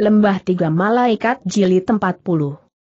Lembah Tiga Malaikat Jilid 40.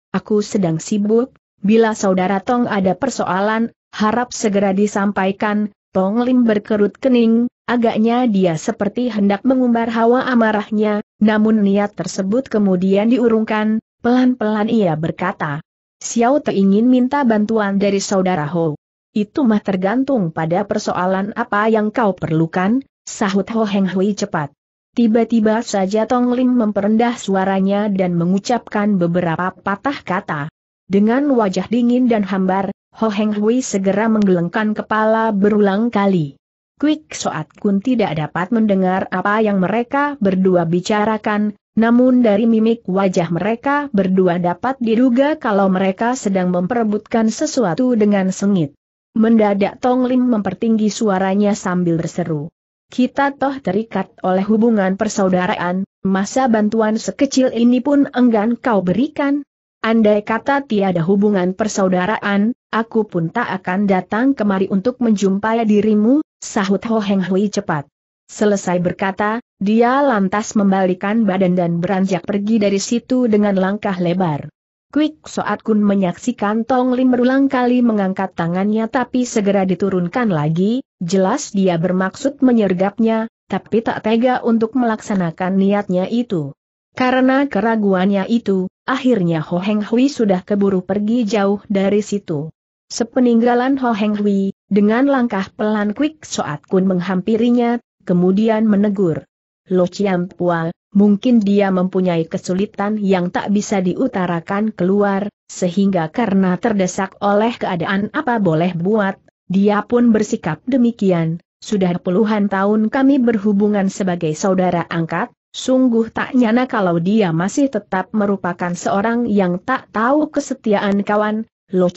Aku sedang sibuk, bila saudara Tong ada persoalan, harap segera disampaikan, Tong Lim berkerut kening, agaknya dia seperti hendak mengumbar hawa amarahnya, namun niat tersebut kemudian diurungkan, pelan-pelan ia berkata. Xiao Te ingin minta bantuan dari saudara Ho. Itu mah tergantung pada persoalan apa yang kau perlukan, sahut Ho Heng Hui cepat. Tiba-tiba saja Tong Lim memperendah suaranya dan mengucapkan beberapa patah kata. Dengan wajah dingin dan hambar, Ho Heng Hui segera menggelengkan kepala berulang kali. Quick Soat Kun tidak dapat mendengar apa yang mereka berdua bicarakan, namun dari mimik wajah mereka berdua dapat diduga kalau mereka sedang memperebutkan sesuatu dengan sengit. Mendadak Tong Lim mempertinggi suaranya sambil berseru. Kita toh terikat oleh hubungan persaudaraan, masa bantuan sekecil ini pun enggan kau berikan? Andai kata tiada hubungan persaudaraan, aku pun tak akan datang kemari untuk menjumpai dirimu, sahut Ho Heng Hui cepat. Selesai berkata, dia lantas membalikan badan dan beranjak pergi dari situ dengan langkah lebar. Quick Soat Kun menyaksikan Tong Lim berulang kali mengangkat tangannya tapi segera diturunkan lagi, Jelas dia bermaksud menyergapnya, tapi tak tega untuk melaksanakan niatnya itu. Karena keraguannya itu, akhirnya Ho Heng Hui sudah keburu pergi jauh dari situ. Sepeninggalan Ho Heng Hui, dengan langkah pelan Quick Soat Kun menghampirinya, kemudian menegur. Lo Chiam Pua, mungkin dia mempunyai kesulitan yang tak bisa diutarakan keluar, sehingga karena terdesak oleh keadaan apa boleh buat, dia pun bersikap demikian, sudah puluhan tahun kami berhubungan sebagai saudara angkat, sungguh tak nyana kalau dia masih tetap merupakan seorang yang tak tahu kesetiaan kawan, Lo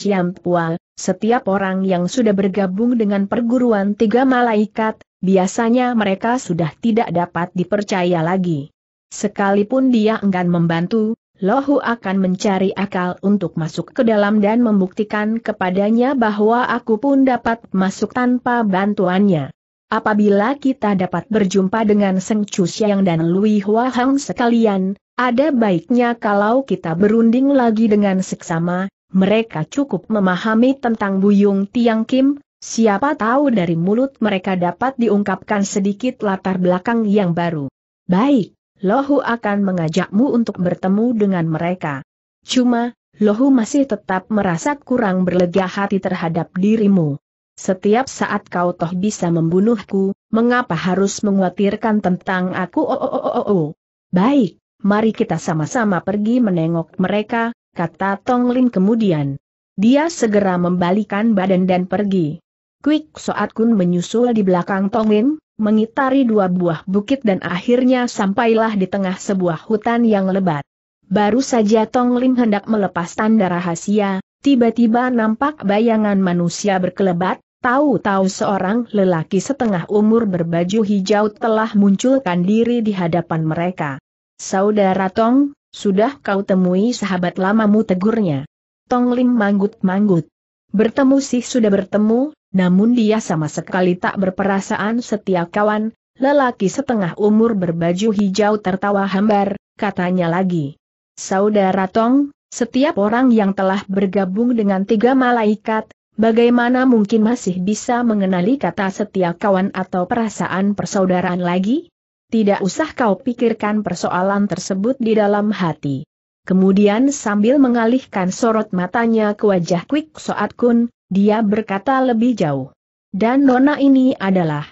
Pua, setiap orang yang sudah bergabung dengan perguruan tiga malaikat, biasanya mereka sudah tidak dapat dipercaya lagi. Sekalipun dia enggan membantu, Lohu akan mencari akal untuk masuk ke dalam dan membuktikan kepadanya bahwa aku pun dapat masuk tanpa bantuannya. Apabila kita dapat berjumpa dengan Seng Chu dan Lui Hua Hang sekalian, ada baiknya kalau kita berunding lagi dengan seksama, mereka cukup memahami tentang Buyung Tiang Kim, siapa tahu dari mulut mereka dapat diungkapkan sedikit latar belakang yang baru. Baik, Lohu akan mengajakmu untuk bertemu dengan mereka. Cuma, Lohu masih tetap merasa kurang berlega hati terhadap dirimu. Setiap saat kau toh bisa membunuhku, mengapa harus mengkhawatirkan tentang aku? Oh, oh, oh, oh, oh. Baik, mari kita sama-sama pergi menengok mereka, kata Tong Lin kemudian. Dia segera membalikan badan dan pergi. Quick Soat Kun menyusul di belakang Tong Lin, mengitari dua buah bukit dan akhirnya sampailah di tengah sebuah hutan yang lebat. Baru saja Tong Lim hendak melepas tanda rahasia, tiba-tiba nampak bayangan manusia berkelebat, tahu-tahu seorang lelaki setengah umur berbaju hijau telah munculkan diri di hadapan mereka. Saudara Tong, sudah kau temui sahabat lamamu tegurnya. Tong Lim manggut-manggut. Bertemu sih sudah bertemu, namun dia sama sekali tak berperasaan setia kawan, lelaki setengah umur berbaju hijau tertawa hambar, katanya lagi. Saudara Tong, setiap orang yang telah bergabung dengan tiga malaikat, bagaimana mungkin masih bisa mengenali kata setia kawan atau perasaan persaudaraan lagi? Tidak usah kau pikirkan persoalan tersebut di dalam hati. Kemudian sambil mengalihkan sorot matanya ke wajah Kwik Soat Kun, dia berkata lebih jauh. Dan nona ini adalah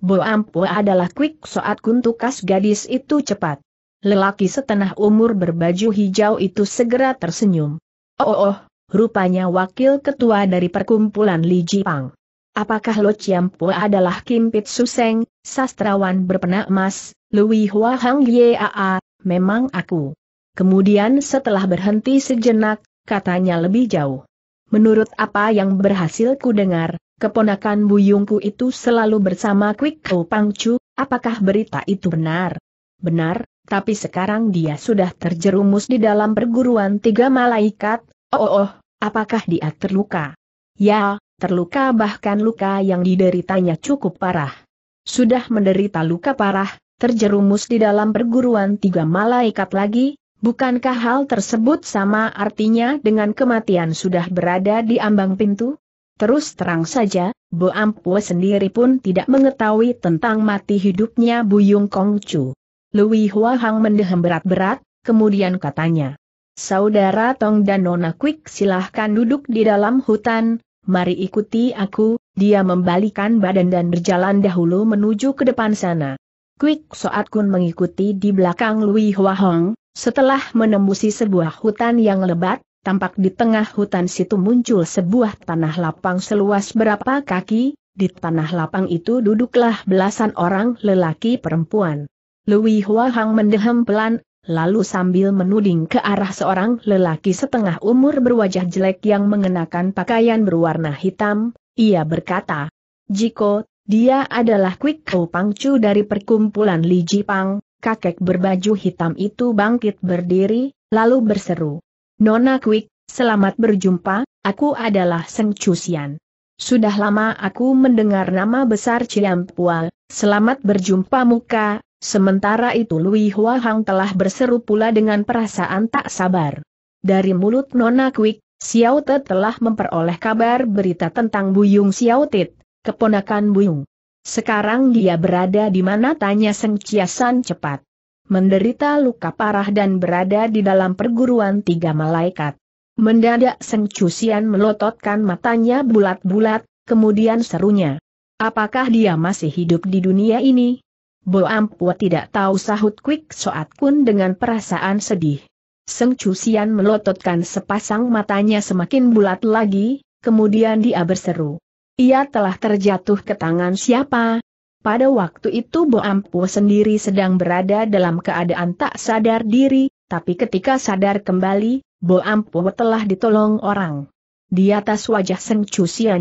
Bo Ampu adalah quick saat kuntukas gadis itu cepat. Lelaki setengah umur berbaju hijau itu segera tersenyum. Oh, oh, rupanya wakil ketua dari perkumpulan Li Jipang. Apakah Lo Chiampu adalah Kimpit Suseng, sastrawan berpenak emas, Lui Hua Hang Yaa, memang aku. Kemudian setelah berhenti sejenak, katanya lebih jauh. Menurut apa yang berhasil ku dengar, keponakan buyungku itu selalu bersama Kwik Kau Pangcu, apakah berita itu benar? Benar, tapi sekarang dia sudah terjerumus di dalam perguruan tiga malaikat, oh, oh, oh apakah dia terluka? Ya, terluka bahkan luka yang dideritanya cukup parah. Sudah menderita luka parah, terjerumus di dalam perguruan tiga malaikat lagi, bukankah hal tersebut sama artinya dengan kematian sudah berada di ambang pintu? Terus terang saja, Bo Ampue sendiri pun tidak mengetahui tentang mati hidupnya Buyung Kongcu. Lui Hua Hang mendehem berat-berat, kemudian katanya. Saudara Tong dan Nona Quick silahkan duduk di dalam hutan, mari ikuti aku, dia membalikan badan dan berjalan dahulu menuju ke depan sana. Quick Soat Kun mengikuti di belakang Lui Hua Hong, setelah menembusi sebuah hutan yang lebat, tampak di tengah hutan situ muncul sebuah tanah lapang seluas berapa kaki, di tanah lapang itu duduklah belasan orang lelaki perempuan. Lui Hua Hang mendehem pelan, lalu sambil menuding ke arah seorang lelaki setengah umur berwajah jelek yang mengenakan pakaian berwarna hitam, ia berkata, Jiko, dia adalah Kwik Kou Pangcu dari perkumpulan Li Jipang, kakek berbaju hitam itu bangkit berdiri, lalu berseru. Nona Kwik, selamat berjumpa, aku adalah Seng Chusian. Sudah lama aku mendengar nama besar Ciampua, selamat berjumpa muka, sementara itu Lui Hua Hang telah berseru pula dengan perasaan tak sabar. Dari mulut Nona Kwik, Xiao Te telah memperoleh kabar berita tentang Buyung Xiao Tit, keponakan Buyung. Sekarang dia berada di mana tanya Seng Chiasan cepat menderita luka parah dan berada di dalam perguruan tiga malaikat. Mendadak Seng Cusian melototkan matanya bulat-bulat, kemudian serunya. Apakah dia masih hidup di dunia ini? Bo Ampua tidak tahu sahut Kwik Soat Kun dengan perasaan sedih. Seng Cusian melototkan sepasang matanya semakin bulat lagi, kemudian dia berseru. Ia telah terjatuh ke tangan siapa? Pada waktu itu Bo Ampu sendiri sedang berada dalam keadaan tak sadar diri, tapi ketika sadar kembali, Bo Ampu telah ditolong orang. Di atas wajah Seng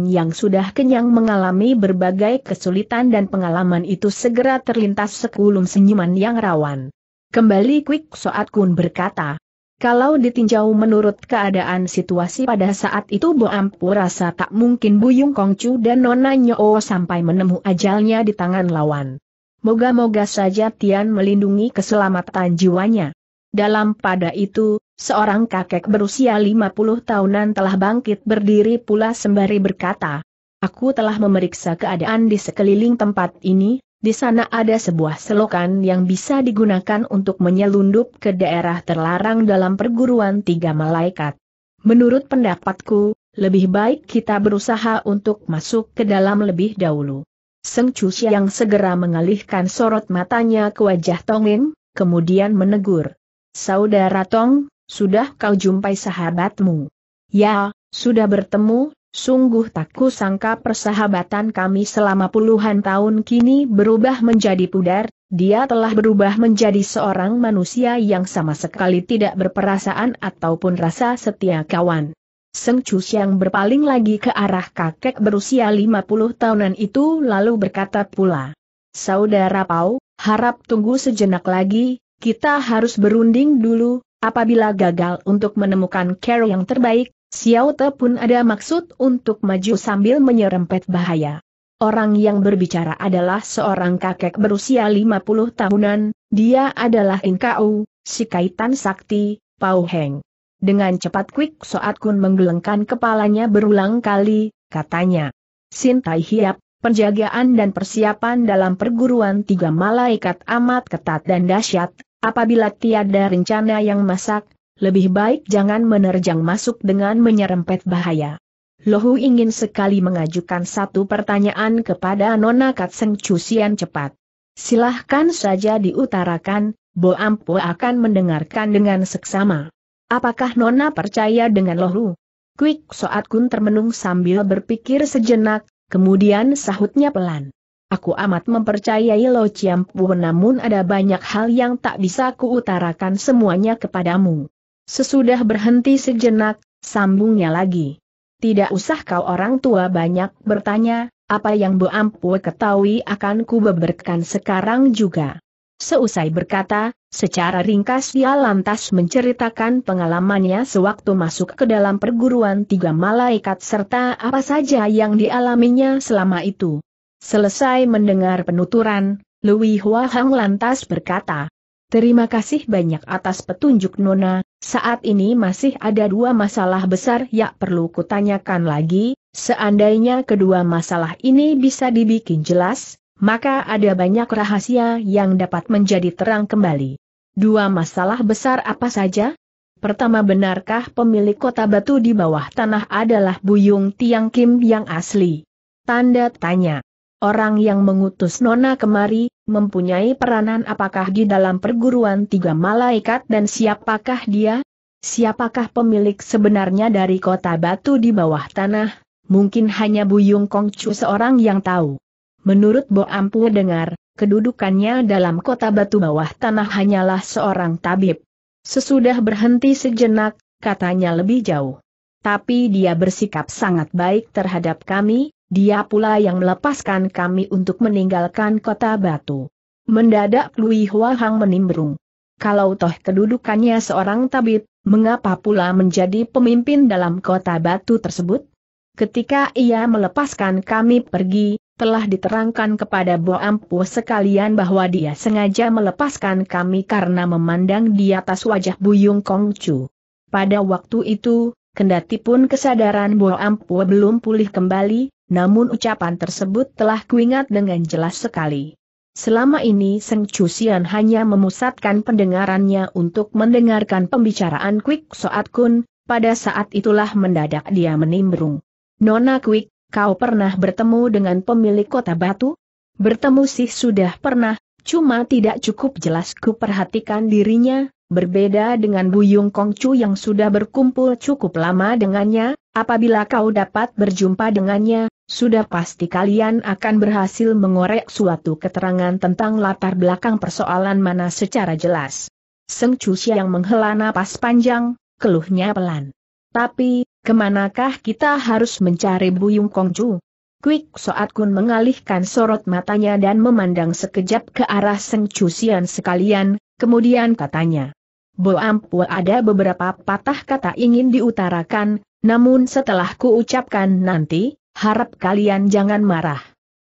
yang sudah kenyang mengalami berbagai kesulitan dan pengalaman itu segera terlintas sekulum senyuman yang rawan. Kembali Kwik Soat Kun berkata, kalau ditinjau menurut keadaan situasi pada saat itu Bo Ampu rasa tak mungkin Buyung Kongcu dan Nona Nyo sampai menemu ajalnya di tangan lawan. Moga-moga saja Tian melindungi keselamatan jiwanya. Dalam pada itu, seorang kakek berusia 50 tahunan telah bangkit berdiri pula sembari berkata, Aku telah memeriksa keadaan di sekeliling tempat ini, di sana ada sebuah selokan yang bisa digunakan untuk menyelundup ke daerah terlarang dalam perguruan tiga malaikat. Menurut pendapatku, lebih baik kita berusaha untuk masuk ke dalam lebih dahulu. Seng Cusi yang segera mengalihkan sorot matanya ke wajah Tongin, kemudian menegur. Saudara Tong, sudah kau jumpai sahabatmu? Ya, sudah bertemu, Sungguh tak kusangka persahabatan kami selama puluhan tahun kini berubah menjadi pudar, dia telah berubah menjadi seorang manusia yang sama sekali tidak berperasaan ataupun rasa setia kawan. Seng Cus yang berpaling lagi ke arah kakek berusia 50 tahunan itu lalu berkata pula. Saudara Pau, harap tunggu sejenak lagi, kita harus berunding dulu, apabila gagal untuk menemukan care yang terbaik, Xiao Te pun ada maksud untuk maju sambil menyerempet bahaya. Orang yang berbicara adalah seorang kakek berusia 50 tahunan, dia adalah Inkau, si kaitan sakti, Pau Heng. Dengan cepat Kwik Soat Kun menggelengkan kepalanya berulang kali, katanya. Sin Tai Hiap, penjagaan dan persiapan dalam perguruan tiga malaikat amat ketat dan dahsyat, apabila tiada rencana yang masak, lebih baik jangan menerjang masuk dengan menyerempet bahaya. Lohu ingin sekali mengajukan satu pertanyaan kepada Nona Katseng Cusian cepat. Silahkan saja diutarakan, Bo Ampu akan mendengarkan dengan seksama. Apakah Nona percaya dengan Lohu? Kwik Soat Kun termenung sambil berpikir sejenak, kemudian sahutnya pelan. Aku amat mempercayai Lo Ciampu namun ada banyak hal yang tak bisa kuutarakan semuanya kepadamu. Sesudah berhenti sejenak, sambungnya lagi. Tidak usah kau orang tua banyak bertanya, apa yang Bu Ampu ketahui akan ku beberkan sekarang juga. Seusai berkata, secara ringkas dia lantas menceritakan pengalamannya sewaktu masuk ke dalam perguruan tiga malaikat serta apa saja yang dialaminya selama itu. Selesai mendengar penuturan, Lui Hua Hang lantas berkata, Terima kasih banyak atas petunjuk Nona, saat ini masih ada dua masalah besar yang perlu kutanyakan lagi, seandainya kedua masalah ini bisa dibikin jelas, maka ada banyak rahasia yang dapat menjadi terang kembali. Dua masalah besar apa saja? Pertama benarkah pemilik kota batu di bawah tanah adalah Buyung Tiang Kim yang asli? Tanda tanya. Orang yang mengutus Nona kemari, mempunyai peranan apakah di dalam perguruan tiga malaikat dan siapakah dia? Siapakah pemilik sebenarnya dari kota batu di bawah tanah? Mungkin hanya Buyung Kongcu seorang yang tahu. Menurut Bo Ampu dengar, kedudukannya dalam kota batu bawah tanah hanyalah seorang tabib. Sesudah berhenti sejenak, katanya lebih jauh. Tapi dia bersikap sangat baik terhadap kami, dia pula yang melepaskan kami untuk meninggalkan kota batu. Mendadak Lui Hua Hang menimbrung. Kalau toh kedudukannya seorang tabib, mengapa pula menjadi pemimpin dalam kota batu tersebut? Ketika ia melepaskan kami pergi, telah diterangkan kepada Bo Ampu sekalian bahwa dia sengaja melepaskan kami karena memandang di atas wajah Buyung Kongcu. Pada waktu itu, kendati pun kesadaran Bo Ampu belum pulih kembali, namun ucapan tersebut telah kuingat dengan jelas sekali. Selama ini Seng Chusian hanya memusatkan pendengarannya untuk mendengarkan pembicaraan Kwik Soat Kun, pada saat itulah mendadak dia menimbrung. Nona Kwik, kau pernah bertemu dengan pemilik kota batu? Bertemu sih sudah pernah, cuma tidak cukup jelas ku perhatikan dirinya, berbeda dengan Buyung Kongcu yang sudah berkumpul cukup lama dengannya, apabila kau dapat berjumpa dengannya, sudah pasti kalian akan berhasil mengorek suatu keterangan tentang latar belakang persoalan mana secara jelas. Seng Chuxia yang menghela napas panjang, keluhnya pelan. Tapi, ke manakah kita harus mencari Buyung Kongju? Quick Soat Kun mengalihkan sorot matanya dan memandang sekejap ke arah Seng Chuxian sekalian, kemudian katanya. Bo Ampu ada beberapa patah kata ingin diutarakan, namun setelah ku ucapkan nanti, harap kalian jangan marah.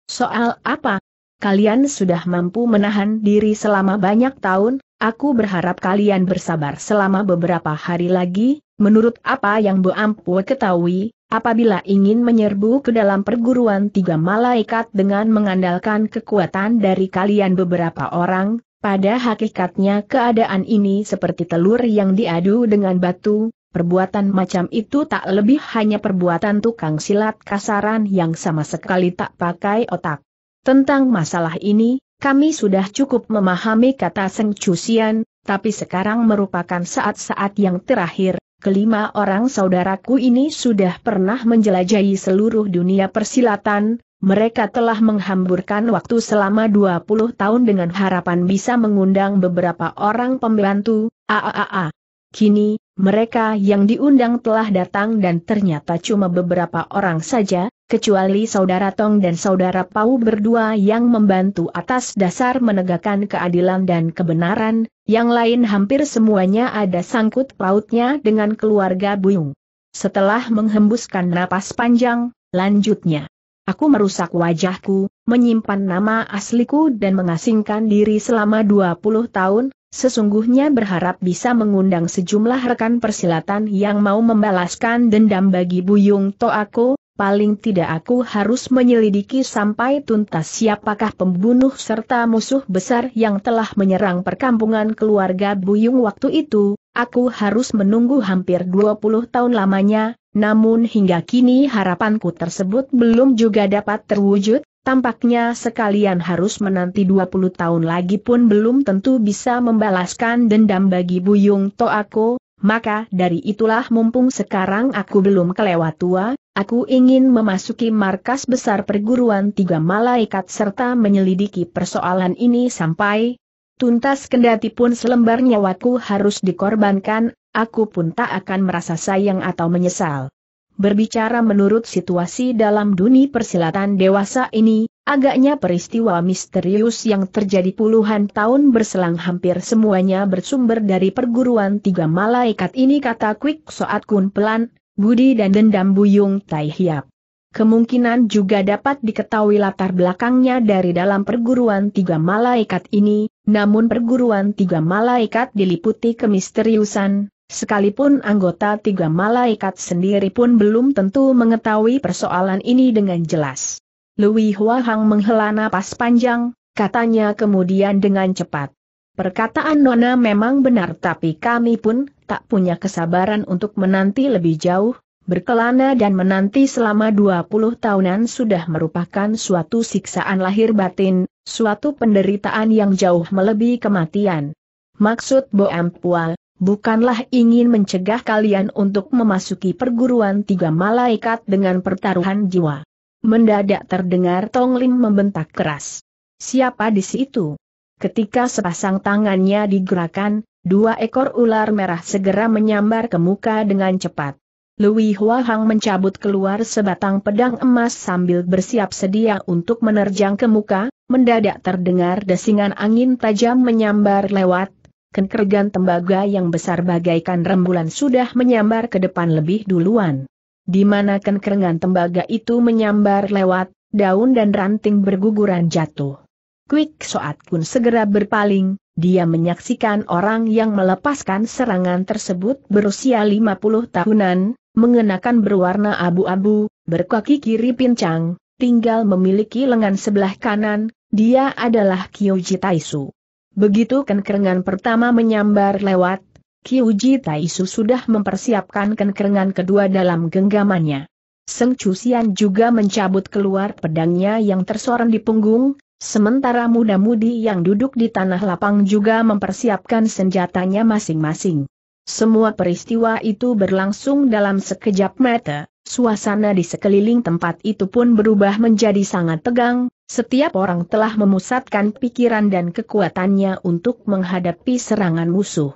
Soal apa? Kalian sudah mampu menahan diri selama banyak tahun, aku berharap kalian bersabar selama beberapa hari lagi, menurut apa yang Bu Ampu ketahui, apabila ingin menyerbu ke dalam perguruan tiga malaikat dengan mengandalkan kekuatan dari kalian beberapa orang, pada hakikatnya keadaan ini seperti telur yang diadu dengan batu, Perbuatan macam itu tak lebih hanya perbuatan tukang silat kasaran yang sama sekali tak pakai otak. Tentang masalah ini, kami sudah cukup memahami kata Seng Chusian, tapi sekarang merupakan saat-saat yang terakhir, kelima orang saudaraku ini sudah pernah menjelajahi seluruh dunia persilatan, mereka telah menghamburkan waktu selama 20 tahun dengan harapan bisa mengundang beberapa orang pembantu, AAA. Kini, mereka yang diundang telah datang dan ternyata cuma beberapa orang saja, kecuali saudara Tong dan saudara Pau berdua yang membantu atas dasar menegakkan keadilan dan kebenaran, yang lain hampir semuanya ada sangkut pautnya dengan keluarga Buyung. Setelah menghembuskan napas panjang, lanjutnya. Aku merusak wajahku, menyimpan nama asliku dan mengasingkan diri selama 20 tahun, Sesungguhnya berharap bisa mengundang sejumlah rekan persilatan yang mau membalaskan dendam bagi Buyung Toako, paling tidak aku harus menyelidiki sampai tuntas siapakah pembunuh serta musuh besar yang telah menyerang perkampungan keluarga Buyung waktu itu, aku harus menunggu hampir 20 tahun lamanya, namun hingga kini harapanku tersebut belum juga dapat terwujud, Tampaknya sekalian harus menanti 20 tahun lagi pun belum tentu bisa membalaskan dendam bagi Buyung Toako, maka dari itulah mumpung sekarang aku belum kelewat tua, aku ingin memasuki markas besar perguruan tiga malaikat serta menyelidiki persoalan ini sampai tuntas kendati pun selembar nyawaku harus dikorbankan, aku pun tak akan merasa sayang atau menyesal. Berbicara menurut situasi dalam dunia persilatan dewasa ini, agaknya peristiwa misterius yang terjadi puluhan tahun berselang hampir semuanya bersumber dari perguruan tiga malaikat ini kata Kwik Soat Kun pelan, Budi dan dendam Buyung Tai Hiap. Kemungkinan juga dapat diketahui latar belakangnya dari dalam perguruan tiga malaikat ini, namun perguruan tiga malaikat diliputi kemisteriusan, sekalipun anggota tiga malaikat sendiri pun belum tentu mengetahui persoalan ini dengan jelas. Lui Huahang menghela napas panjang, katanya kemudian dengan cepat. Perkataan Nona memang benar tapi kami pun tak punya kesabaran untuk menanti lebih jauh, berkelana dan menanti selama 20 tahunan sudah merupakan suatu siksaan lahir batin, suatu penderitaan yang jauh melebihi kematian. Maksud Bo Ampua, bukanlah ingin mencegah kalian untuk memasuki perguruan tiga malaikat dengan pertaruhan jiwa. Mendadak terdengar Tong Lim membentak keras. Siapa di situ? Ketika sepasang tangannya digerakkan, dua ekor ular merah segera menyambar ke muka dengan cepat. Lui Huahang mencabut keluar sebatang pedang emas sambil bersiap sedia untuk menerjang ke muka, mendadak terdengar desingan angin tajam menyambar lewat, kenkergan tembaga yang besar bagaikan rembulan sudah menyambar ke depan lebih duluan. Di mana kenkerengan tembaga itu menyambar lewat, daun dan ranting berguguran jatuh. Quick Soat pun segera berpaling, dia menyaksikan orang yang melepaskan serangan tersebut berusia 50 tahunan, mengenakan berwarna abu-abu, berkaki kiri pincang, tinggal memiliki lengan sebelah kanan, dia adalah Kyoji Taisu. Begitu kenkerengan pertama menyambar lewat, Kyoji Taisu sudah mempersiapkan kenkerengan kedua dalam genggamannya. Seng Chusian juga mencabut keluar pedangnya yang tersorong di punggung, sementara muda-mudi yang duduk di tanah lapang juga mempersiapkan senjatanya masing-masing. Semua peristiwa itu berlangsung dalam sekejap mata, suasana di sekeliling tempat itu pun berubah menjadi sangat tegang, setiap orang telah memusatkan pikiran dan kekuatannya untuk menghadapi serangan musuh.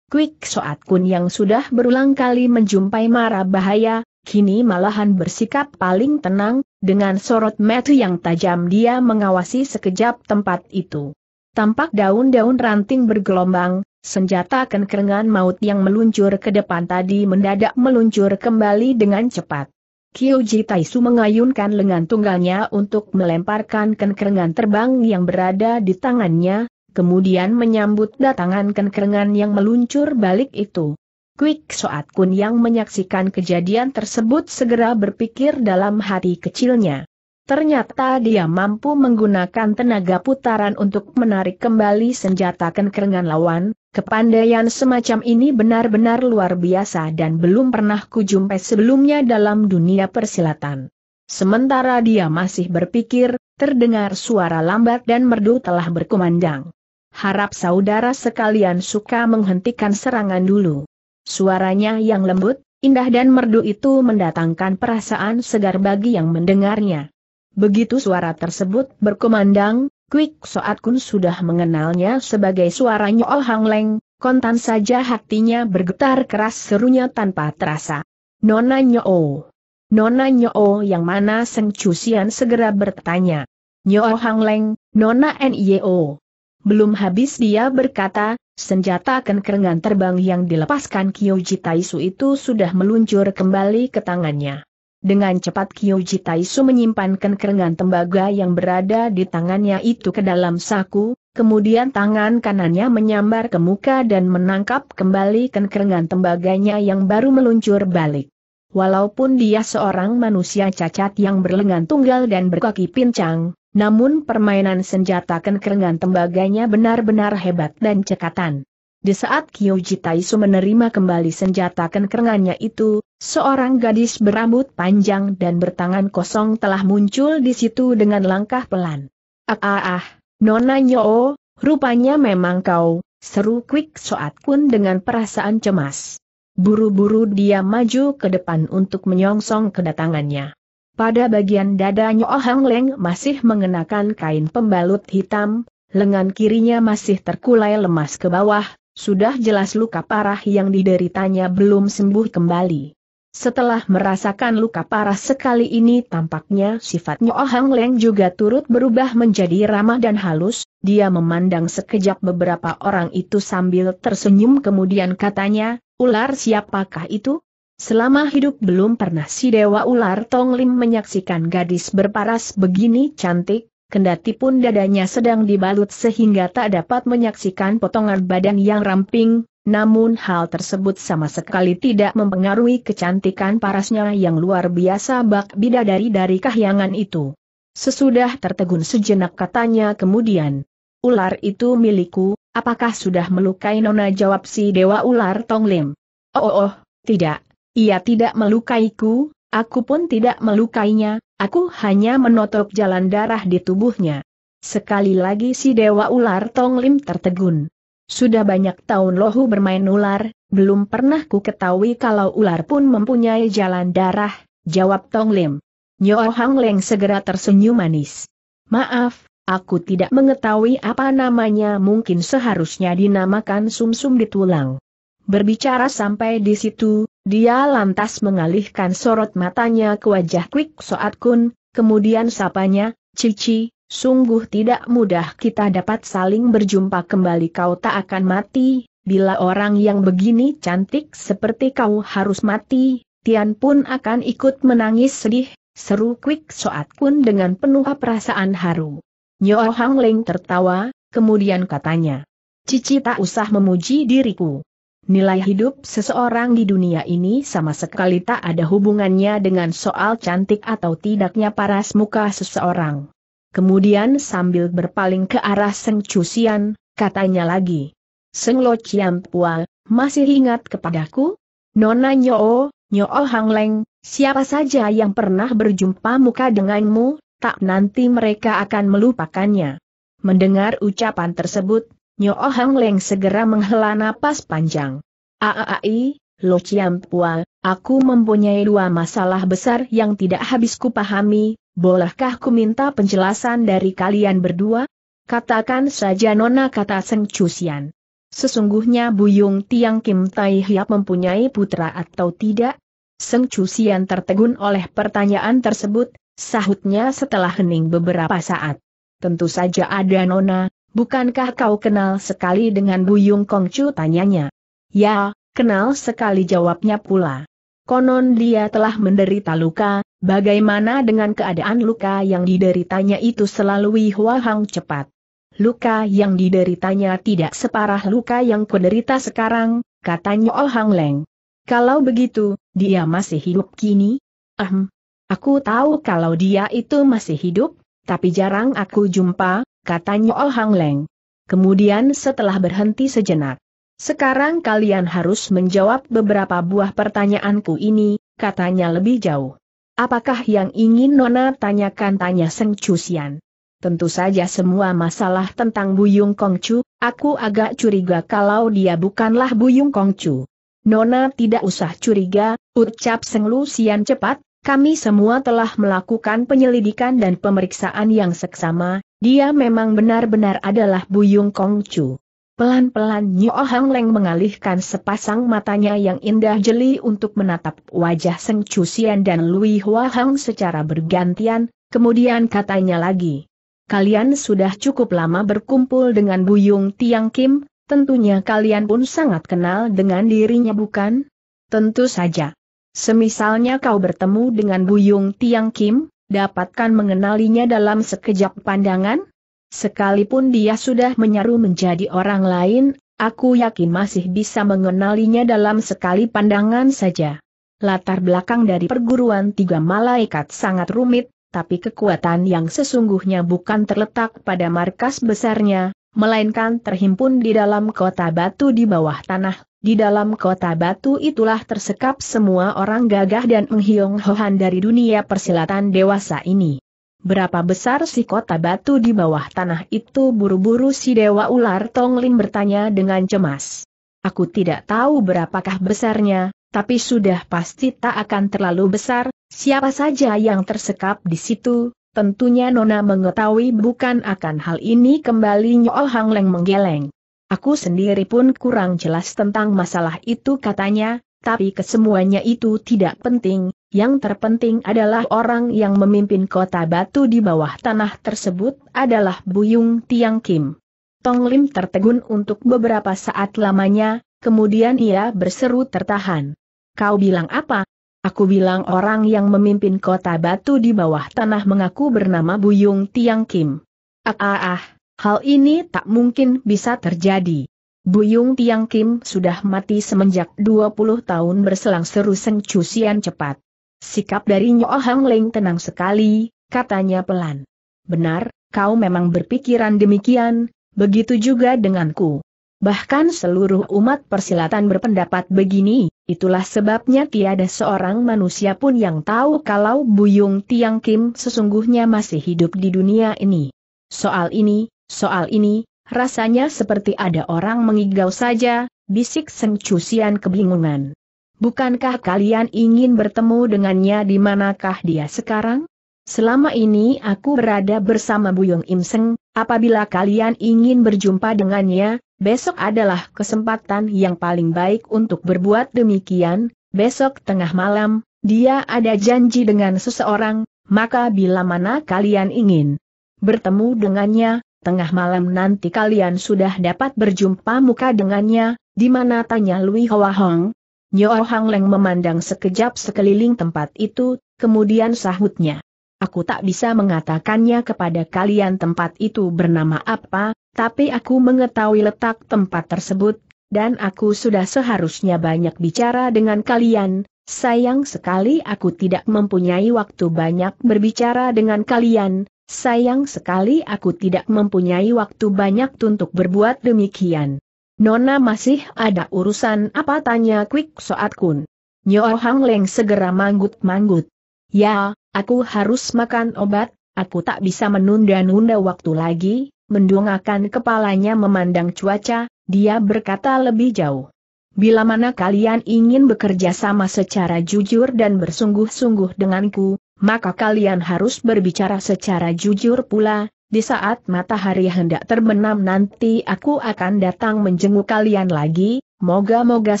Quick Soat Kun yang sudah berulang kali menjumpai mara bahaya, kini malahan bersikap paling tenang, dengan sorot mata yang tajam dia mengawasi sekejap tempat itu. Tampak daun-daun ranting bergelombang, senjata kenkerengan maut yang meluncur ke depan tadi mendadak meluncur kembali dengan cepat. Kyoji Taisu mengayunkan lengan tunggalnya untuk melemparkan kenkerengan terbang yang berada di tangannya, kemudian menyambut datangan kenkerengan yang meluncur balik itu. Quick Soat Kun yang menyaksikan kejadian tersebut segera berpikir dalam hati kecilnya. Ternyata dia mampu menggunakan tenaga putaran untuk menarik kembali senjata kenkerengan lawan, kepandaian semacam ini benar-benar luar biasa dan belum pernah kujumpai sebelumnya dalam dunia persilatan. Sementara dia masih berpikir, terdengar suara lambat dan merdu telah berkumandang. Harap saudara sekalian suka menghentikan serangan dulu. Suaranya yang lembut, indah dan merdu itu mendatangkan perasaan segar bagi yang mendengarnya. Begitu suara tersebut berkumandang, Quick Soat Kun sudah mengenalnya sebagai suara Nyool Hang Leng, kontan saja hatinya bergetar keras serunya tanpa terasa. Nona Nyool. Nona Nyool yang mana Seng Chusian segera bertanya. Nyool Hang Leng, Nona Nyo. Belum habis dia berkata, senjata kerengan terbang yang dilepaskan Kyoji Taisu itu sudah meluncur kembali ke tangannya. Dengan cepat Kyoji Taisu menyimpan kerengan tembaga yang berada di tangannya itu ke dalam saku, kemudian tangan kanannya menyambar ke muka dan menangkap kembali kerengan tembaganya yang baru meluncur balik. Walaupun dia seorang manusia cacat yang berlengan tunggal dan berkaki pincang, namun permainan senjata kerengan tembaganya benar-benar hebat dan cekatan. Di saat Kyoji Taisu menerima kembali senjata kenkerengannya itu, seorang gadis berambut panjang dan bertangan kosong telah muncul di situ dengan langkah pelan. Ah ah ah, Nona Nyo, rupanya memang kau, seru Quick Soat Kun dengan perasaan cemas. Buru-buru dia maju ke depan untuk menyongsong kedatangannya. Pada bagian dada Nyo Hang Leng masih mengenakan kain pembalut hitam, lengan kirinya masih terkulai lemas ke bawah, sudah jelas luka parah yang dideritanya belum sembuh kembali. Setelah merasakan luka parah sekali ini tampaknya sifatnya Oh Hang Leng juga turut berubah menjadi ramah dan halus, dia memandang sekejap beberapa orang itu sambil tersenyum. Kemudian katanya, ular siapakah itu? Selama hidup belum pernah si Dewa Ular Tong Lim menyaksikan gadis berparas begini cantik, kendati pun dadanya sedang dibalut sehingga tak dapat menyaksikan potongan badan yang ramping, namun hal tersebut sama sekali tidak mempengaruhi kecantikan parasnya yang luar biasa bak bidadari dari kahyangan itu. Sesudah tertegun sejenak katanya kemudian, ular itu milikku, apakah sudah melukai nona jawab si Dewa Ular Tong Lim. Oh, oh, oh tidak, ia tidak melukaiku, aku pun tidak melukainya, aku hanya menotok jalan darah di tubuhnya. Sekali lagi si Dewa Ular Tong Lim tertegun. Sudah banyak tahun lohu bermain ular, belum pernah ku ketahui kalau ular pun mempunyai jalan darah, jawab Tong Lim. Nyo Hang Leng segera tersenyum manis. Maaf, aku tidak mengetahui apa namanya mungkin seharusnya dinamakan sumsum -sum di tulang. Berbicara sampai di situ, dia lantas mengalihkan sorot matanya ke wajah Kwik Soat Kun, kemudian sapanya, Cici, sungguh tidak mudah kita dapat saling berjumpa kembali kau tak akan mati, bila orang yang begini cantik seperti kau harus mati, Tian pun akan ikut menangis sedih, seru Kwik Soat Kun dengan penuh perasaan haru. Nyo Hang Ling tertawa, kemudian katanya, Cici tak usah memuji diriku. Nilai hidup seseorang di dunia ini sama sekali tak ada hubungannya dengan soal cantik atau tidaknya paras muka seseorang. Kemudian sambil berpaling ke arah Seng Cusian, katanya lagi. Seng Lo Pua, masih ingat kepadaku? Nona Nyo, Nyo Hang Leng, siapa saja yang pernah berjumpa muka denganmu, tak nanti mereka akan melupakannya. Mendengar ucapan tersebut, Nyo Hang Leng segera menghela napas panjang. Aaai, Lo Pua, aku mempunyai dua masalah besar yang tidak habis kupahami, bolehkah ku minta penjelasan dari kalian berdua? Katakan saja nona kata Seng Cusian. Sesungguhnya Buyung Tiang Kim Tai Hiap mempunyai putra atau tidak? Seng Cusian tertegun oleh pertanyaan tersebut, sahutnya setelah hening beberapa saat. Tentu saja ada nona, Bukankah kau kenal sekali dengan Buyung Kongcu tanyanya? Ya, kenal sekali jawabnya pula. Konon dia telah menderita luka, bagaimana dengan keadaan luka yang dideritanya itu selalu Hang cepat. Luka yang dideritanya tidak separah luka yang kuderita sekarang, katanya Oh Hang Leng. Kalau begitu, dia masih hidup kini? Ahem, aku tahu kalau dia itu masih hidup, tapi jarang aku jumpa, katanya Oh Hang Leng. Kemudian setelah berhenti sejenak. Sekarang kalian harus menjawab beberapa buah pertanyaanku ini, katanya lebih jauh. Apakah yang ingin Nona tanyakan tanya Seng Cusian? Tentu saja semua masalah tentang Buyung Kongcu, aku agak curiga kalau dia bukanlah Buyung Kongcu. Nona tidak usah curiga, ucap Seng Lusian cepat, kami semua telah melakukan penyelidikan dan pemeriksaan yang seksama, dia memang benar-benar adalah Buyung Kongcu. Pelan-pelan Nyo Hang Leng mengalihkan sepasang matanya yang indah jeli untuk menatap wajah Seng Chusian dan Lui Hua Hang secara bergantian, kemudian katanya lagi. Kalian sudah cukup lama berkumpul dengan Buyung Tiang Kim, tentunya kalian pun sangat kenal dengan dirinya bukan? Tentu saja. Semisalnya kau bertemu dengan Buyung Tiang Kim, dapatkan mengenalinya dalam sekejap pandangan? Sekalipun dia sudah menyaru menjadi orang lain, aku yakin masih bisa mengenalinya dalam sekali pandangan saja. Latar belakang dari perguruan tiga malaikat sangat rumit, tapi kekuatan yang sesungguhnya bukan terletak pada markas besarnya, melainkan terhimpun di dalam kota batu di bawah tanah, di dalam kota batu itulah tersekap semua orang gagah dan menghiong-hohan dari dunia persilatan dewasa ini. Berapa besar si kota batu di bawah tanah itu buru-buru si Dewa Ular Tong Lim bertanya dengan cemas. Aku tidak tahu berapakah besarnya, tapi sudah pasti tak akan terlalu besar, siapa saja yang tersekap di situ, tentunya Nona mengetahui bukan akan hal ini kembali Nyol Hang Leng menggeleng. Aku sendiri pun kurang jelas tentang masalah itu katanya, tapi kesemuanya itu tidak penting, yang terpenting adalah orang yang memimpin kota batu di bawah tanah tersebut adalah Buyung Tiang Kim. Tong Lim tertegun untuk beberapa saat lamanya, kemudian ia berseru tertahan. Kau bilang apa? Aku bilang orang yang memimpin kota batu di bawah tanah mengaku bernama Buyung Tiang Kim. Ah ah ah, hal ini tak mungkin bisa terjadi. Buyung Tiang Kim sudah mati semenjak 20 tahun berselang seru Seng Cusian cepat. Sikap dari Nyo Hang Leng tenang sekali, katanya pelan. Benar, kau memang berpikiran demikian, begitu juga denganku. Bahkan seluruh umat persilatan berpendapat begini, itulah sebabnya tiada seorang manusia pun yang tahu kalau Buyung Tiang Kim sesungguhnya masih hidup di dunia ini. Soal ini, soal ini, rasanya seperti ada orang mengigau saja, bisik Seng Cusian kebingungan. Bukankah kalian ingin bertemu dengannya di manakah dia sekarang? Selama ini aku berada bersama Buyung Im Seng, apabila kalian ingin berjumpa dengannya, Besok adalah kesempatan yang paling baik untuk berbuat demikian, besok tengah malam, dia ada janji dengan seseorang, maka bila mana kalian ingin bertemu dengannya, tengah malam nanti kalian sudah dapat berjumpa muka dengannya, di mana tanya Lui Hoa Hong. Nyo Hang Leng memandang sekejap sekeliling tempat itu, kemudian sahutnya. Aku tak bisa mengatakannya kepada kalian tempat itu bernama apa, tapi aku mengetahui letak tempat tersebut, dan aku sudah seharusnya banyak bicara dengan kalian, sayang sekali aku tidak mempunyai waktu banyak berbicara dengan kalian, sayang sekali aku tidak mempunyai waktu banyak untuk berbuat demikian. Nona masih ada urusan apa tanya Quick Soat Kun. Nyo Hang Leng segera manggut-manggut. Ya, Aku harus makan obat, aku tak bisa menunda-nunda waktu lagi, mendongakkan kepalanya memandang cuaca, dia berkata lebih jauh. Bila mana kalian ingin bekerja sama secara jujur dan bersungguh-sungguh denganku, maka kalian harus berbicara secara jujur pula, di saat matahari hendak terbenam nanti aku akan datang menjenguk kalian lagi, Moga-moga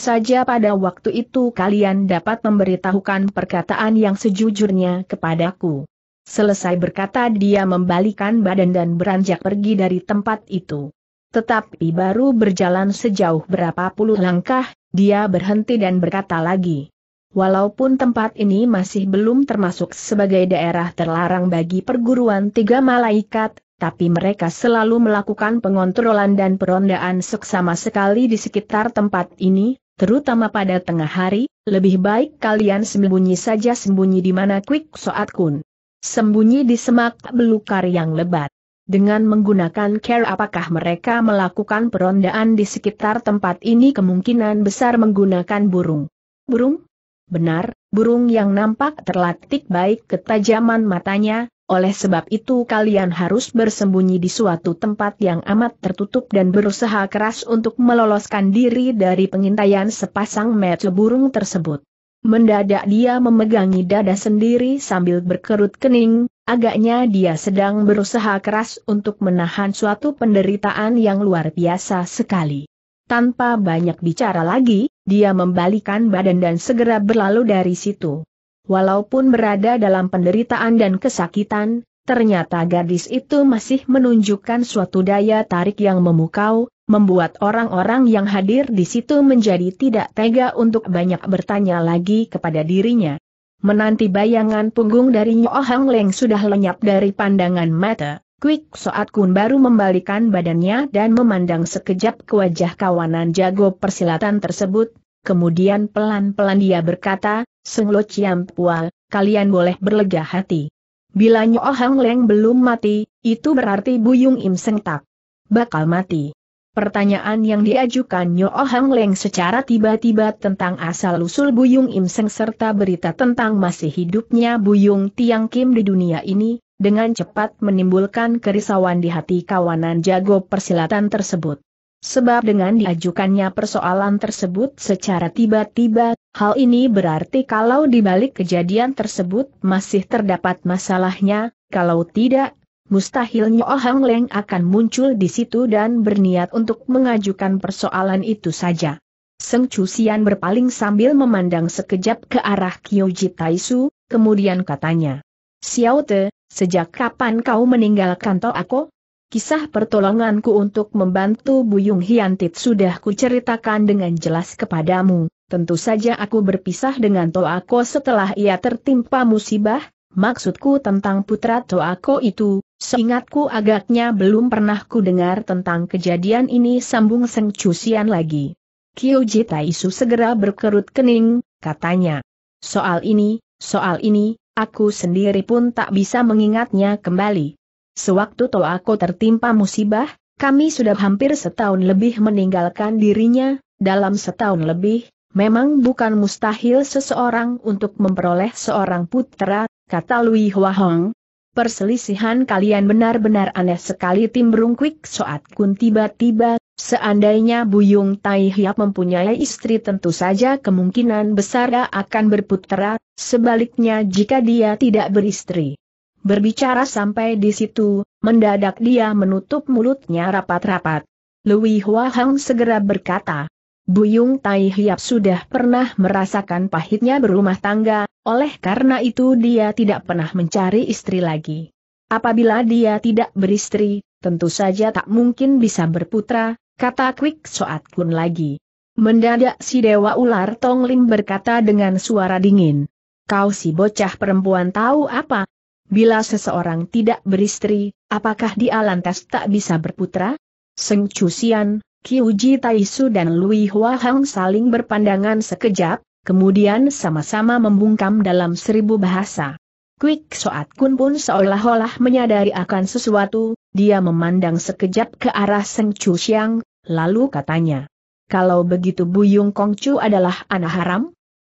saja pada waktu itu kalian dapat memberitahukan perkataan yang sejujurnya kepadaku. Selesai berkata dia membalikan badan dan beranjak pergi dari tempat itu. Tetapi baru berjalan sejauh berapa puluh langkah, dia berhenti dan berkata lagi. Walaupun tempat ini masih belum termasuk sebagai daerah terlarang bagi perguruan tiga malaikat, tapi mereka selalu melakukan pengontrolan dan perondaan seksama sekali di sekitar tempat ini, terutama pada tengah hari, lebih baik kalian sembunyi saja sembunyi di mana Quick Soat Kun. Sembunyi di semak belukar yang lebat. Dengan menggunakan care apakah mereka melakukan perondaan di sekitar tempat ini kemungkinan besar menggunakan burung. Burung? Benar, burung yang nampak terlatih baik ketajaman matanya, oleh sebab itu kalian harus bersembunyi di suatu tempat yang amat tertutup dan berusaha keras untuk meloloskan diri dari pengintaian sepasang mata burung tersebut. Mendadak dia memegangi dada sendiri sambil berkerut kening, agaknya dia sedang berusaha keras untuk menahan suatu penderitaan yang luar biasa sekali. Tanpa banyak bicara lagi, dia membalikan badan dan segera berlalu dari situ. Walaupun berada dalam penderitaan dan kesakitan, ternyata gadis itu masih menunjukkan suatu daya tarik yang memukau, membuat orang-orang yang hadir di situ menjadi tidak tega untuk banyak bertanya lagi kepada dirinya. Menanti bayangan punggung dari Nyo Hang Leng sudah lenyap dari pandangan mata, Quick Soat Kun baru membalikan badannya dan memandang sekejap ke wajah kawanan jago persilatan tersebut, kemudian pelan-pelan dia berkata, Seng Lo Pua, kalian boleh berlega hati. Bila Nyo Hang Leng belum mati, itu berarti Buyung Im Seng tak bakal mati. Pertanyaan yang diajukan Nyo Hang Leng secara tiba-tiba tentang asal-usul Buyung Im Seng serta berita tentang masih hidupnya Buyung Tiang Kim di dunia ini, dengan cepat menimbulkan kerisauan di hati kawanan jago persilatan tersebut. Sebab dengan diajukannya persoalan tersebut secara tiba-tiba, hal ini berarti kalau di balik kejadian tersebut masih terdapat masalahnya, kalau tidak, mustahil Nyo Leng akan muncul di situ dan berniat untuk mengajukan persoalan itu saja. Seng Cusian berpaling sambil memandang sekejap ke arah Kyoji Taisu, kemudian katanya. Xiao Te, sejak kapan kau meninggalkan Toako? Kisah pertolonganku untuk membantu Buyung Hiantit sudah kuceritakan dengan jelas kepadamu. Tentu saja aku berpisah dengan Toako setelah ia tertimpa musibah, maksudku tentang putra Toako itu, seingatku agaknya belum pernah ku dengar tentang kejadian ini sambung Seng Cusian lagi. Kyoji Taisu segera berkerut kening, katanya. Soal ini, soal ini, aku sendiri pun tak bisa mengingatnya kembali. Sewaktu Toako tertimpa musibah, kami sudah hampir setahun lebih meninggalkan dirinya, dalam setahun lebih, memang bukan mustahil seseorang untuk memperoleh seorang putra, kata Lui Hua Hong. Perselisihan kalian benar-benar aneh sekali timbrung Kwik Soat Kun tiba-tiba, seandainya Buyung Tai Hiap mempunyai istri tentu saja kemungkinan besar akan berputra, sebaliknya jika dia tidak beristri. Berbicara sampai di situ, mendadak dia menutup mulutnya rapat-rapat. Lui Hua Hang segera berkata, Buyung Tai Hiap sudah pernah merasakan pahitnya berumah tangga, oleh karena itu dia tidak pernah mencari istri lagi. Apabila dia tidak beristri, tentu saja tak mungkin bisa berputra, kata Kwik Soat Kun lagi. Mendadak si Dewa Ular Tong Lim berkata dengan suara dingin. Kau si bocah perempuan tahu apa? Bila seseorang tidak beristri, apakah dia lantas tak bisa berputra? Seng Cusian, Kiuji Taisu dan Lui Hua Hang saling berpandangan sekejap, kemudian sama-sama membungkam dalam seribu bahasa. Kwik Soat Kun pun seolah-olah menyadari akan sesuatu, dia memandang sekejap ke arah Seng Cusiang, lalu katanya. Kalau begitu Buyung Kongcu adalah anak haram?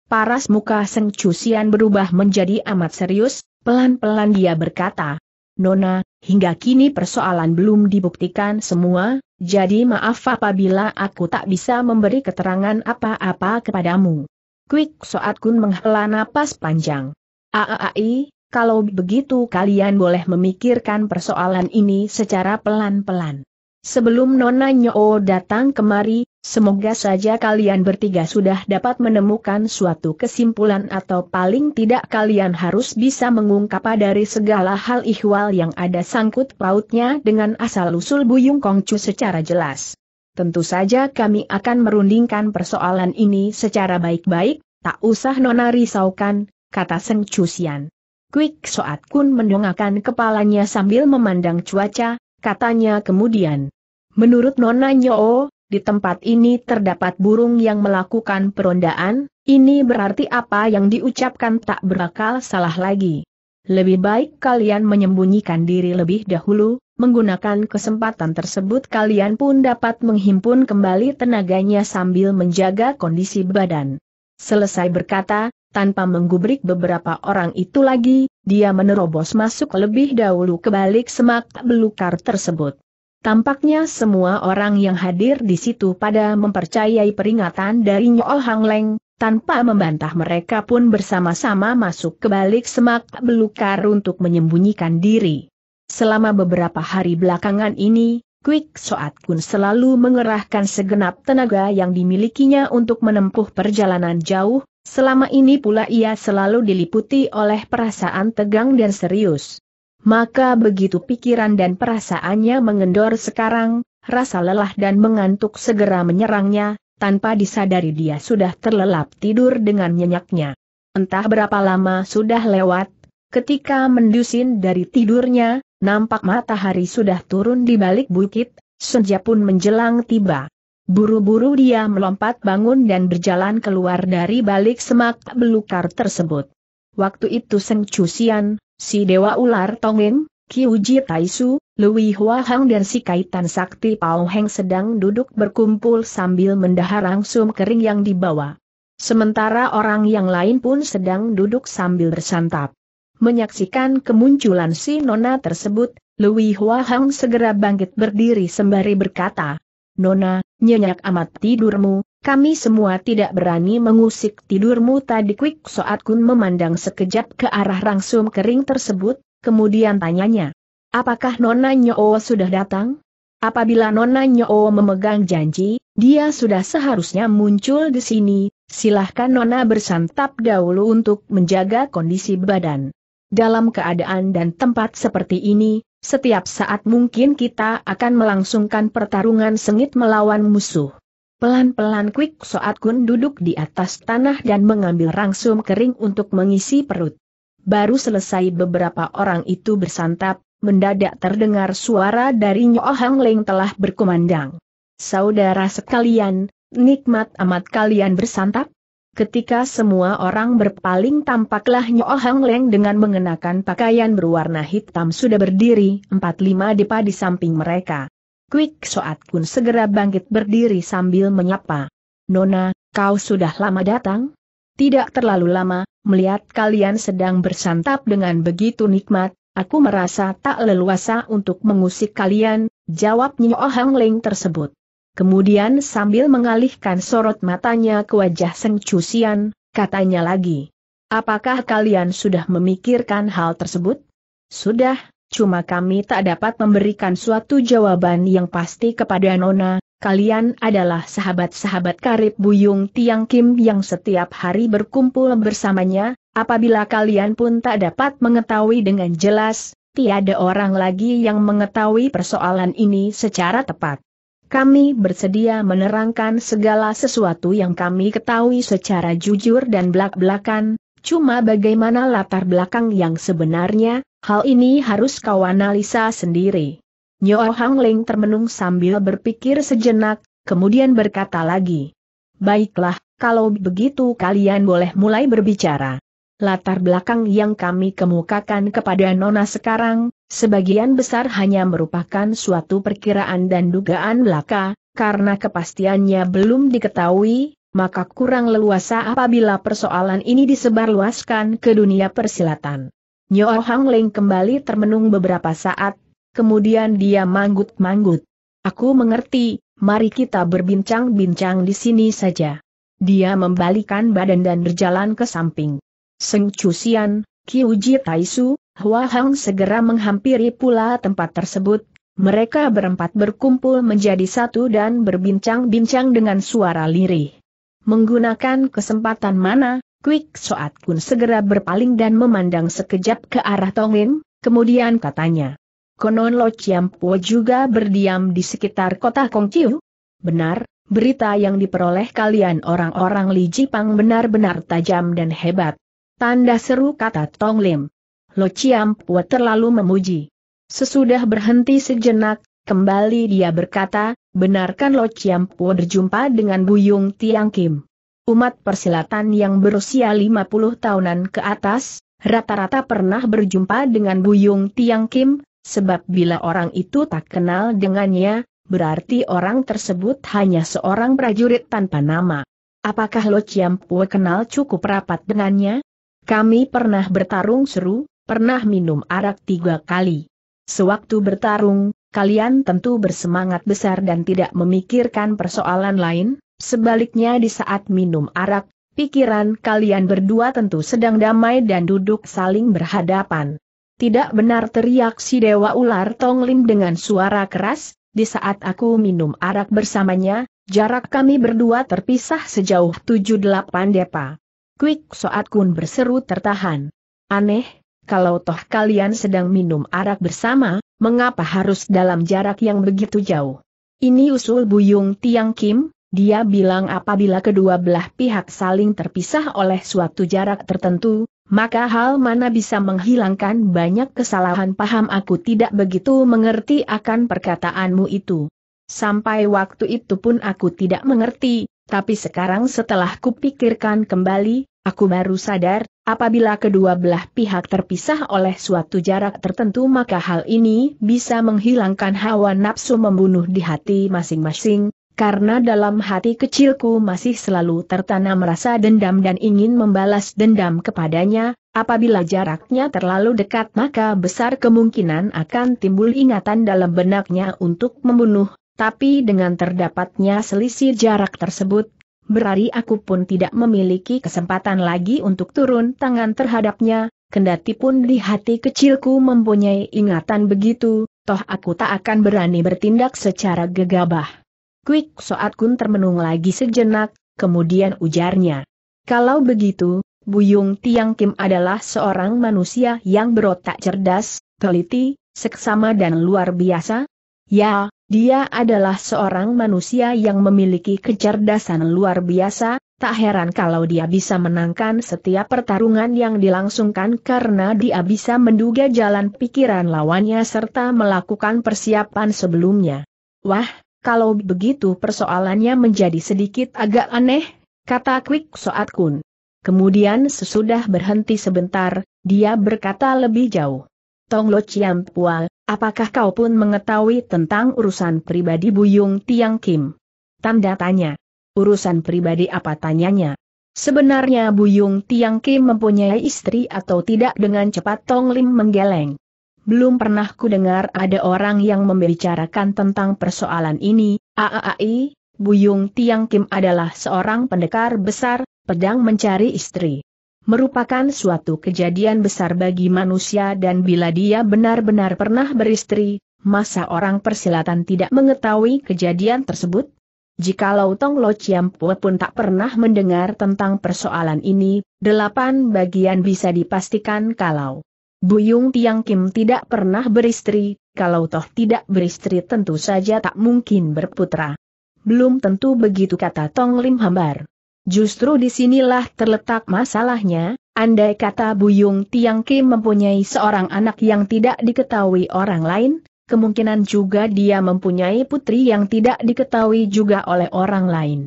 Paras muka Seng Cusian berubah menjadi amat serius, Pelan-pelan dia berkata, Nona, hingga kini persoalan belum dibuktikan semua, jadi maaf apabila aku tak bisa memberi keterangan apa-apa kepadamu. Quick Soat Kun menghela napas panjang. Aaai, kalau begitu kalian boleh memikirkan persoalan ini secara pelan-pelan. Sebelum Nona Nyo datang kemari, semoga saja kalian bertiga sudah dapat menemukan suatu kesimpulan atau paling tidak kalian harus bisa mengungkap dari segala hal ihwal yang ada sangkut pautnya dengan asal-usul Buyung Kongcu secara jelas. Tentu saja kami akan merundingkan persoalan ini secara baik-baik, tak usah Nona risaukan, kata Seng Cusian. Quick Soat Kun mendongakkan kepalanya sambil memandang cuaca, katanya kemudian. Menurut Nona Nyo, di tempat ini terdapat burung yang melakukan perondaan, ini berarti apa yang diucapkan tak berakal salah lagi. Lebih baik kalian menyembunyikan diri lebih dahulu, menggunakan kesempatan tersebut kalian pun dapat menghimpun kembali tenaganya sambil menjaga kondisi badan. Selesai berkata, tanpa menggubrik beberapa orang itu lagi, dia menerobos masuk lebih dahulu ke balik semak belukar tersebut. Tampaknya semua orang yang hadir di situ pada mempercayai peringatan dari Nyol Hang Leng, tanpa membantah mereka pun bersama-sama masuk ke balik semak belukar untuk menyembunyikan diri. Selama beberapa hari belakangan ini, Quick Soat Kun selalu mengerahkan segenap tenaga yang dimilikinya untuk menempuh perjalanan jauh, selama ini pula ia selalu diliputi oleh perasaan tegang dan serius. Maka begitu pikiran dan perasaannya mengendor sekarang, rasa lelah dan mengantuk segera menyerangnya, tanpa disadari dia sudah terlelap tidur dengan nyenyaknya. Entah berapa lama sudah lewat, ketika mendusin dari tidurnya, nampak matahari sudah turun di balik bukit, senja pun menjelang tiba. Buru-buru dia melompat bangun dan berjalan keluar dari balik semak belukar tersebut. Waktu itu Seng Cusian, si Dewa Ular Tongin, Kiuji Taisu, Lui Hua Hang dan si Kaitan Sakti Pao Heng sedang duduk berkumpul sambil mendahar langsung kering yang dibawa. Sementara orang yang lain pun sedang duduk sambil bersantap. Menyaksikan kemunculan si Nona tersebut, Lui Hua Hang segera bangkit berdiri sembari berkata, Nona, nyenyak amat tidurmu, kami semua tidak berani mengusik tidurmu tadi Kwik Soat Kun memandang sekejap ke arah rangsum kering tersebut, kemudian tanyanya. Apakah Nona Nyo sudah datang? Apabila Nona Nyo memegang janji, dia sudah seharusnya muncul di sini, silahkan Nona bersantap dahulu untuk menjaga kondisi badan. Dalam keadaan dan tempat seperti ini, Setiap saat mungkin kita akan melangsungkan pertarungan sengit melawan musuh. Pelan-pelan Quick Soat Kun duduk di atas tanah dan mengambil rangsum kering untuk mengisi perut. Baru selesai beberapa orang itu bersantap, mendadak terdengar suara dari Nyo Hang Leng telah berkumandang. Saudara sekalian, nikmat amat kalian bersantap? Ketika semua orang berpaling tampaklah Nyo Hang Leng dengan mengenakan pakaian berwarna hitam sudah berdiri empat lima depa di samping mereka. Quick Soat Kun segera bangkit berdiri sambil menyapa. Nona, kau sudah lama datang? Tidak terlalu lama, melihat kalian sedang bersantap dengan begitu nikmat, aku merasa tak leluasa untuk mengusik kalian, jawab Nyo Hang Leng tersebut. Kemudian sambil mengalihkan sorot matanya ke wajah Seng Cusian, katanya lagi. Apakah kalian sudah memikirkan hal tersebut? Sudah, cuma kami tak dapat memberikan suatu jawaban yang pasti kepada Nona, kalian adalah sahabat-sahabat karib Buyung Tiang Kim yang setiap hari berkumpul bersamanya, apabila kalian pun tak dapat mengetahui dengan jelas, tiada orang lagi yang mengetahui persoalan ini secara tepat. Kami bersedia menerangkan segala sesuatu yang kami ketahui secara jujur dan belak-belakan, cuma bagaimana latar belakang yang sebenarnya, hal ini harus kau analisa sendiri. Nyo Hang Ling termenung sambil berpikir sejenak, kemudian berkata lagi. Baiklah, kalau begitu kalian boleh mulai berbicara latar belakang yang kami kemukakan kepada Nona sekarang, sebagian besar hanya merupakan suatu perkiraan dan dugaan belaka, karena kepastiannya belum diketahui, maka kurang leluasa apabila persoalan ini disebarluaskan ke dunia persilatan. Nyo Hang Ling kembali termenung beberapa saat, kemudian dia manggut-manggut. Aku mengerti, mari kita berbincang-bincang di sini saja. Dia membalikan badan dan berjalan ke samping. Seng Cusian, Kiuji Taisu, Hua Hang segera menghampiri pula tempat tersebut, mereka berempat berkumpul menjadi satu dan berbincang-bincang dengan suara lirih. Menggunakan kesempatan mana, Quick Soat Kun segera berpaling dan memandang sekejap ke arah Tongin, kemudian katanya. Konon Lo Chiampo juga berdiam di sekitar kota Kongciu? Benar, berita yang diperoleh kalian orang-orang Li Jipang benar-benar tajam dan hebat. Tanda seru kata Tong Lim. Lo Chiam Pua terlalu memuji. Sesudah berhenti sejenak, kembali dia berkata, benarkan Lo Chiam Pua berjumpa dengan Buyung Tiang Kim. Umat persilatan yang berusia 50 tahunan ke atas, rata-rata pernah berjumpa dengan Buyung Tiang Kim, sebab bila orang itu tak kenal dengannya, berarti orang tersebut hanya seorang prajurit tanpa nama. Apakah Lo Chiam Pua kenal cukup rapat dengannya? Kami pernah bertarung seru, pernah minum arak tiga kali. Sewaktu bertarung, kalian tentu bersemangat besar dan tidak memikirkan persoalan lain, sebaliknya di saat minum arak, pikiran kalian berdua tentu sedang damai dan duduk saling berhadapan. Tidak benar teriak si Dewa Ular Tong Lim dengan suara keras, di saat aku minum arak bersamanya, jarak kami berdua terpisah sejauh 7-8 depa. Quick Soat Kun berseru tertahan. Aneh, kalau toh kalian sedang minum arak bersama, mengapa harus dalam jarak yang begitu jauh? Ini usul Buyung Tiang Kim, dia bilang apabila kedua belah pihak saling terpisah oleh suatu jarak tertentu, maka hal mana bisa menghilangkan banyak kesalahan paham aku tidak begitu mengerti akan perkataanmu itu. Sampai waktu itu pun aku tidak mengerti, tapi sekarang setelah kupikirkan kembali, Aku baru sadar, apabila kedua belah pihak terpisah oleh suatu jarak tertentu maka hal ini bisa menghilangkan hawa nafsu membunuh di hati masing-masing, karena dalam hati kecilku masih selalu tertanam rasa dendam dan ingin membalas dendam kepadanya, apabila jaraknya terlalu dekat maka besar kemungkinan akan timbul ingatan dalam benaknya untuk membunuh, tapi dengan terdapatnya selisih jarak tersebut, berarti aku pun tidak memiliki kesempatan lagi untuk turun tangan terhadapnya, kendati pun di hati kecilku mempunyai ingatan begitu, toh aku tak akan berani bertindak secara gegabah. Quick Soat Kun termenung lagi sejenak, kemudian ujarnya. Kalau begitu, Buyung Tiang Kim adalah seorang manusia yang berotak cerdas, teliti, seksama dan luar biasa? Ya, dia adalah seorang manusia yang memiliki kecerdasan luar biasa, tak heran kalau dia bisa menangkan setiap pertarungan yang dilangsungkan karena dia bisa menduga jalan pikiran lawannya serta melakukan persiapan sebelumnya. Wah, kalau begitu persoalannya menjadi sedikit agak aneh, kata Kwik Soat Kun. Kemudian sesudah berhenti sebentar, dia berkata lebih jauh. Tong Lo Chiam Pua, apakah kau pun mengetahui tentang urusan pribadi Buyung Tiang Kim? Tanda tanya. Urusan pribadi apa tanyanya? Sebenarnya Buyung Tiang Kim mempunyai istri atau tidak dengan cepat Tong Lim menggeleng. Belum pernah ku dengar ada orang yang membicarakan tentang persoalan ini, Aaai, Buyung Tiang Kim adalah seorang pendekar besar, pedang mencari istri merupakan suatu kejadian besar bagi manusia dan bila dia benar-benar pernah beristri, masa orang persilatan tidak mengetahui kejadian tersebut? Jikalau Tong Lo Chiampu pun tak pernah mendengar tentang persoalan ini, delapan bagian bisa dipastikan kalau Buyung Tiang Kim tidak pernah beristri, kalau toh tidak beristri tentu saja tak mungkin berputra. Belum tentu begitu kata Tong Lim Hambar. Justru di sinilah terletak masalahnya, andai kata Buyung Tiang Kim mempunyai seorang anak yang tidak diketahui orang lain, kemungkinan juga dia mempunyai putri yang tidak diketahui juga oleh orang lain.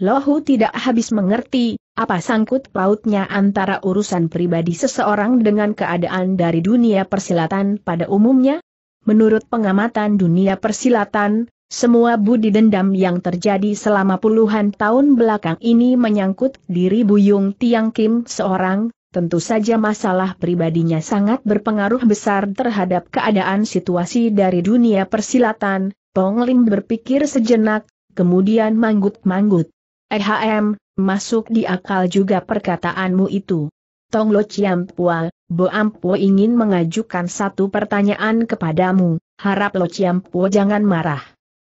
Lohu tidak habis mengerti, apa sangkut pautnya antara urusan pribadi seseorang dengan keadaan dari dunia persilatan pada umumnya? Menurut pengamatan dunia persilatan, semua budi dendam yang terjadi selama puluhan tahun belakang ini menyangkut diri Buyung Tiang Kim seorang, tentu saja masalah pribadinya sangat berpengaruh besar terhadap keadaan situasi dari dunia persilatan, Pong Lim berpikir sejenak, kemudian manggut-manggut. EHM, masuk di akal juga perkataanmu itu. Tong Lo Chiam Pua, Bo Ampo ingin mengajukan satu pertanyaan kepadamu, harap Lo Chiam Pua jangan marah.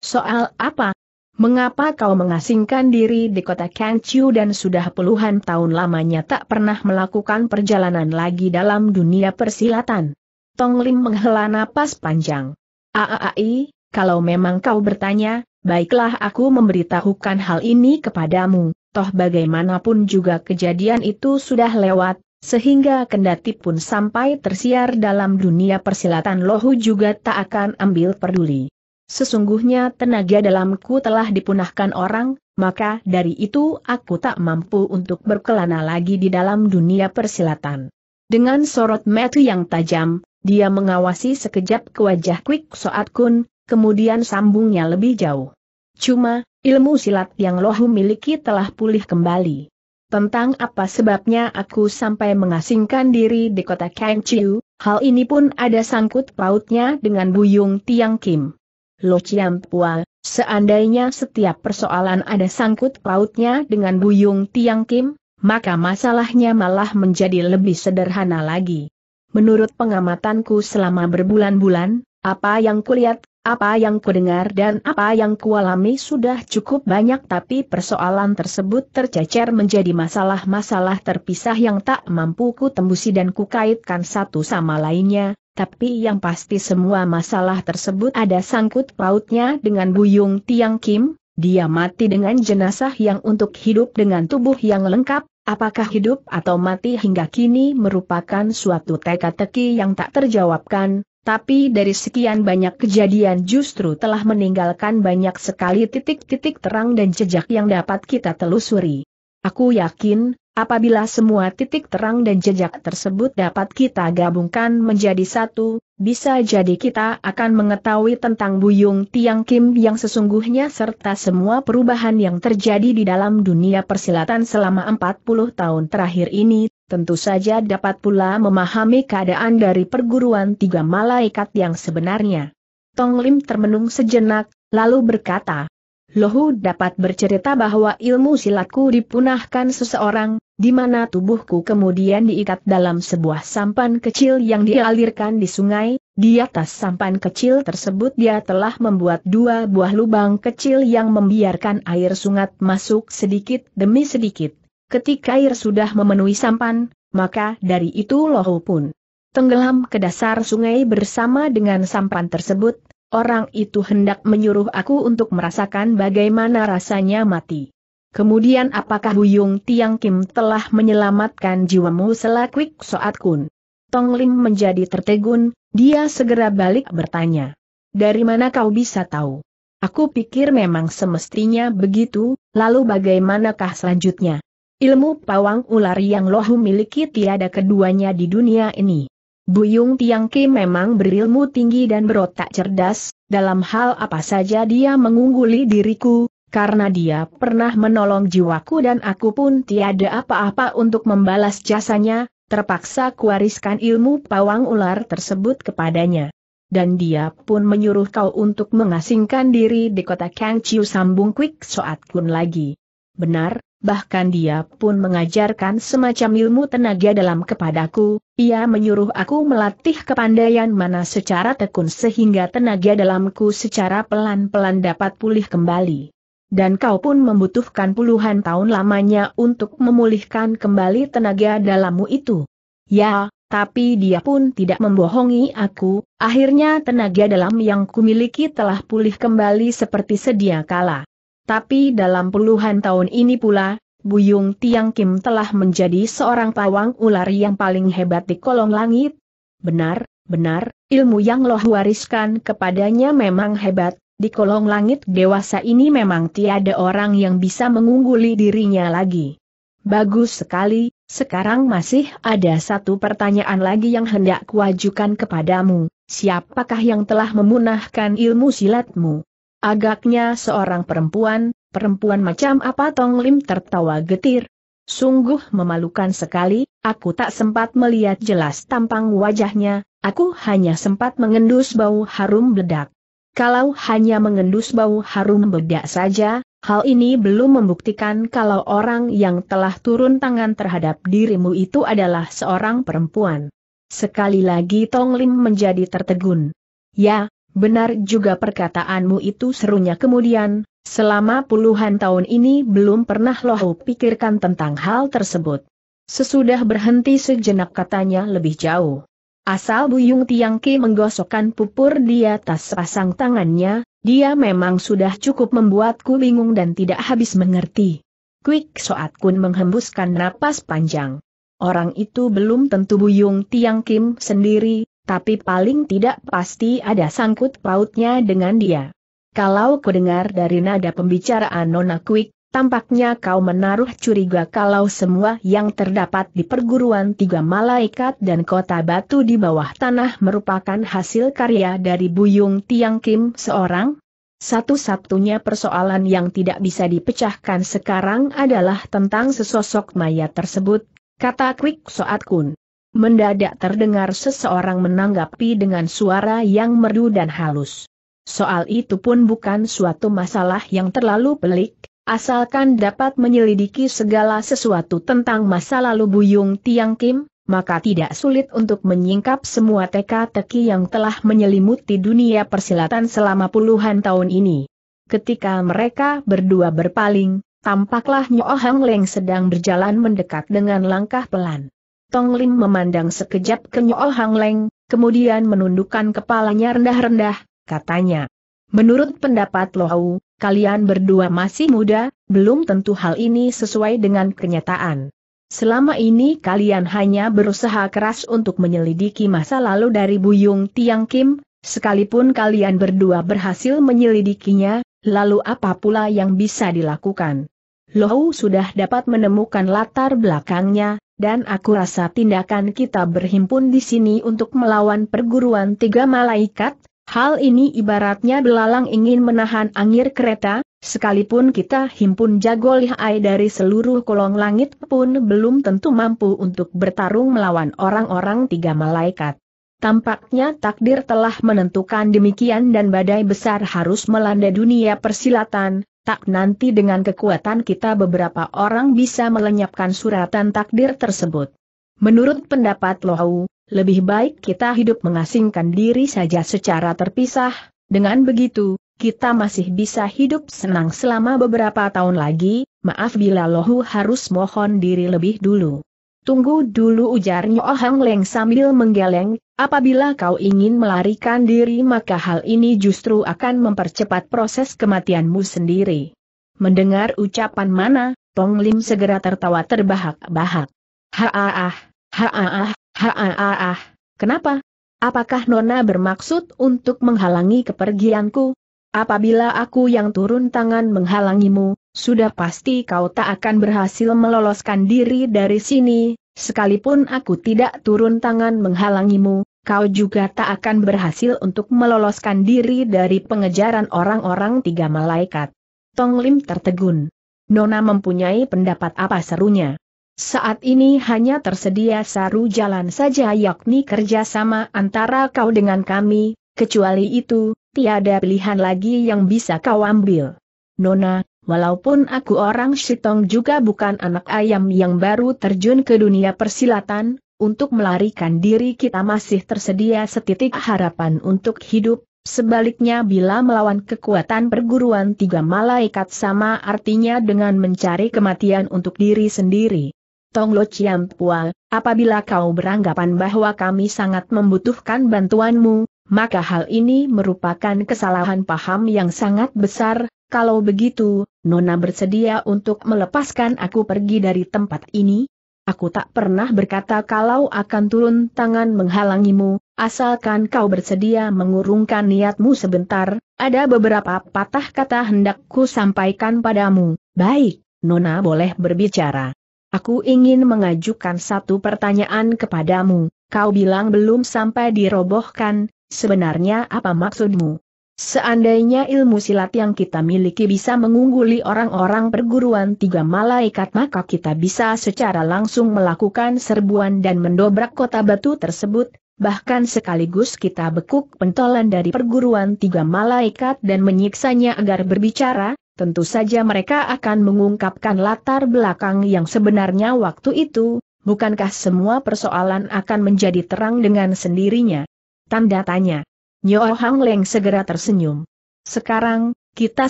Soal apa? Mengapa kau mengasingkan diri di kota Kangchu dan sudah puluhan tahun lamanya tak pernah melakukan perjalanan lagi dalam dunia persilatan? Tong Lim menghela napas panjang. Aaai, kalau memang kau bertanya, baiklah aku memberitahukan hal ini kepadamu, toh bagaimanapun juga kejadian itu sudah lewat, sehingga kendati pun sampai tersiar dalam dunia persilatan lohu juga tak akan ambil peduli. Sesungguhnya tenaga dalamku telah dipunahkan orang, maka dari itu aku tak mampu untuk berkelana lagi di dalam dunia persilatan. Dengan sorot mata yang tajam, dia mengawasi sekejap ke wajah Kwik Soat Kun, kemudian sambungnya lebih jauh. Cuma, ilmu silat yang lohu miliki telah pulih kembali. Tentang apa sebabnya aku sampai mengasingkan diri di kota Kangchiu, hal ini pun ada sangkut pautnya dengan Buyung Tiang Kim. Lo Pua, seandainya setiap persoalan ada sangkut pautnya dengan Buyung Tiang Kim, maka masalahnya malah menjadi lebih sederhana lagi. Menurut pengamatanku selama berbulan-bulan, apa yang kulihat, apa yang kudengar dan apa yang kualami sudah cukup banyak tapi persoalan tersebut tercecer menjadi masalah-masalah terpisah yang tak mampu ku tembusi dan kukaitkan satu sama lainnya, tapi yang pasti semua masalah tersebut ada sangkut pautnya dengan Buyung Tiang Kim, dia mati dengan jenazah yang untuk hidup dengan tubuh yang lengkap, apakah hidup atau mati hingga kini merupakan suatu teka-teki yang tak terjawabkan, tapi dari sekian banyak kejadian justru telah meninggalkan banyak sekali titik-titik terang dan jejak yang dapat kita telusuri. Aku yakin, Apabila semua titik terang dan jejak tersebut dapat kita gabungkan menjadi satu, bisa jadi kita akan mengetahui tentang Buyung Tiang Kim yang sesungguhnya serta semua perubahan yang terjadi di dalam dunia persilatan selama 40 tahun terakhir ini, tentu saja dapat pula memahami keadaan dari perguruan tiga malaikat yang sebenarnya. Tong Lim termenung sejenak, lalu berkata, Lohu dapat bercerita bahwa ilmu silatku dipunahkan seseorang, di mana tubuhku kemudian diikat dalam sebuah sampan kecil yang dialirkan di sungai, di atas sampan kecil tersebut dia telah membuat dua buah lubang kecil yang membiarkan air sungat masuk sedikit demi sedikit. Ketika air sudah memenuhi sampan, maka dari itu Lohu pun tenggelam ke dasar sungai bersama dengan sampan tersebut, orang itu hendak menyuruh aku untuk merasakan bagaimana rasanya mati. Kemudian apakah Buyung Tiang Kim telah menyelamatkan jiwamu selakwik Soat Kun? Tong Lim menjadi tertegun, dia segera balik bertanya. Dari mana kau bisa tahu? Aku pikir memang semestinya begitu, lalu bagaimanakah selanjutnya? Ilmu pawang ular yang lohu miliki tiada keduanya di dunia ini. Buyung Tiang Kim memang berilmu tinggi dan berotak cerdas, dalam hal apa saja dia mengungguli diriku, karena dia pernah menolong jiwaku dan aku pun tiada apa-apa untuk membalas jasanya, terpaksa kuariskan ilmu pawang ular tersebut kepadanya. Dan dia pun menyuruh kau untuk mengasingkan diri di kota Kangchiu sambung Quick Soat Kun lagi. Benar, bahkan dia pun mengajarkan semacam ilmu tenaga dalam kepadaku, ia menyuruh aku melatih kepandaian mana secara tekun sehingga tenaga dalamku secara pelan-pelan dapat pulih kembali dan kau pun membutuhkan puluhan tahun lamanya untuk memulihkan kembali tenaga dalammu itu. Ya, tapi dia pun tidak membohongi aku, akhirnya tenaga dalam yang kumiliki telah pulih kembali seperti sedia kala. Tapi dalam puluhan tahun ini pula, Buyung Tiang Kim telah menjadi seorang pawang ular yang paling hebat di kolong langit. Benar, benar, ilmu yang loh wariskan kepadanya memang hebat, di kolong langit dewasa ini memang tiada orang yang bisa mengungguli dirinya lagi. Bagus sekali, sekarang masih ada satu pertanyaan lagi yang hendak kuajukan kepadamu, siapakah yang telah memunahkan ilmu silatmu? Agaknya seorang perempuan, perempuan macam apa Tong Lim tertawa getir. Sungguh memalukan sekali, aku tak sempat melihat jelas tampang wajahnya, aku hanya sempat mengendus bau harum bedak. Kalau hanya mengendus bau harum bedak saja, hal ini belum membuktikan kalau orang yang telah turun tangan terhadap dirimu itu adalah seorang perempuan. Sekali lagi Tong Lim menjadi tertegun. Ya, benar juga perkataanmu itu serunya kemudian, selama puluhan tahun ini belum pernah loh pikirkan tentang hal tersebut. Sesudah berhenti sejenak katanya lebih jauh. Asal Buyung Tiangki menggosokkan pupur di atas pasang tangannya, dia memang sudah cukup membuatku bingung dan tidak habis mengerti. Quick Soat Kun menghembuskan napas panjang. Orang itu belum tentu Buyung Tiang Kim sendiri, tapi paling tidak pasti ada sangkut pautnya dengan dia. Kalau ku dengar dari nada pembicaraan Nona Quick, Tampaknya kau menaruh curiga kalau semua yang terdapat di perguruan tiga malaikat dan kota batu di bawah tanah merupakan hasil karya dari Buyung Tiang Kim seorang? Satu-satunya persoalan yang tidak bisa dipecahkan sekarang adalah tentang sesosok mayat tersebut, kata Kwik Soat Kun. Mendadak terdengar seseorang menanggapi dengan suara yang merdu dan halus. Soal itu pun bukan suatu masalah yang terlalu pelik, Asalkan dapat menyelidiki segala sesuatu tentang masa lalu Buyung Tiang Kim, maka tidak sulit untuk menyingkap semua teka-teki yang telah menyelimuti dunia persilatan selama puluhan tahun ini. Ketika mereka berdua berpaling, tampaklah Nyo Hang Leng sedang berjalan mendekat dengan langkah pelan. Tong Lim memandang sekejap ke Nyo Hang Leng, kemudian menundukkan kepalanya rendah-rendah, katanya. Menurut pendapat Lohau, kalian berdua masih muda, belum tentu hal ini sesuai dengan kenyataan. Selama ini kalian hanya berusaha keras untuk menyelidiki masa lalu dari Buyung Tiang Kim, sekalipun kalian berdua berhasil menyelidikinya, lalu apa pula yang bisa dilakukan? Lohau sudah dapat menemukan latar belakangnya, dan aku rasa tindakan kita berhimpun di sini untuk melawan perguruan tiga malaikat, Hal ini ibaratnya belalang ingin menahan angin kereta, sekalipun kita himpun jago lihai dari seluruh kolong langit pun belum tentu mampu untuk bertarung melawan orang-orang tiga malaikat. Tampaknya takdir telah menentukan demikian dan badai besar harus melanda dunia persilatan, tak nanti dengan kekuatan kita beberapa orang bisa melenyapkan suratan takdir tersebut. Menurut pendapat Lohau, lebih baik kita hidup mengasingkan diri saja secara terpisah, dengan begitu, kita masih bisa hidup senang selama beberapa tahun lagi, maaf bila Lohu harus mohon diri lebih dulu. Tunggu dulu ujarnya Oh Hang Leng sambil menggeleng, apabila kau ingin melarikan diri maka hal ini justru akan mempercepat proses kematianmu sendiri. Mendengar ucapan mana, Tong Lim segera tertawa terbahak-bahak. Haaah, haaah, haaah, kenapa? Apakah Nona bermaksud untuk menghalangi kepergianku? Apabila aku yang turun tangan menghalangimu, sudah pasti kau tak akan berhasil meloloskan diri dari sini, sekalipun aku tidak turun tangan menghalangimu, kau juga tak akan berhasil untuk meloloskan diri dari pengejaran orang-orang tiga malaikat. Tong Lim tertegun. Nona mempunyai pendapat apa serunya? Saat ini hanya tersedia saru jalan saja yakni kerjasama antara kau dengan kami, kecuali itu, tiada pilihan lagi yang bisa kau ambil. Nona, Walaupun aku orang Shitong juga bukan anak ayam yang baru terjun ke dunia persilatan, untuk melarikan diri kita masih tersedia setitik harapan untuk hidup, sebaliknya bila melawan kekuatan perguruan tiga malaikat sama artinya dengan mencari kematian untuk diri sendiri. Tong Lo Pua, apabila kau beranggapan bahwa kami sangat membutuhkan bantuanmu, maka hal ini merupakan kesalahan paham yang sangat besar, kalau begitu, Nona bersedia untuk melepaskan aku pergi dari tempat ini? Aku tak pernah berkata kalau akan turun tangan menghalangimu, asalkan kau bersedia mengurungkan niatmu sebentar, ada beberapa patah kata hendak ku sampaikan padamu. Baik, Nona boleh berbicara. Aku ingin mengajukan satu pertanyaan kepadamu, kau bilang belum sampai dirobohkan, sebenarnya apa maksudmu? Seandainya ilmu silat yang kita miliki bisa mengungguli orang-orang perguruan tiga malaikat maka kita bisa secara langsung melakukan serbuan dan mendobrak kota batu tersebut, bahkan sekaligus kita bekuk pentolan dari perguruan tiga malaikat dan menyiksanya agar berbicara, tentu saja mereka akan mengungkapkan latar belakang yang sebenarnya waktu itu, bukankah semua persoalan akan menjadi terang dengan sendirinya? Tanda tanya. Nyo Hang Leng segera tersenyum. Sekarang, kita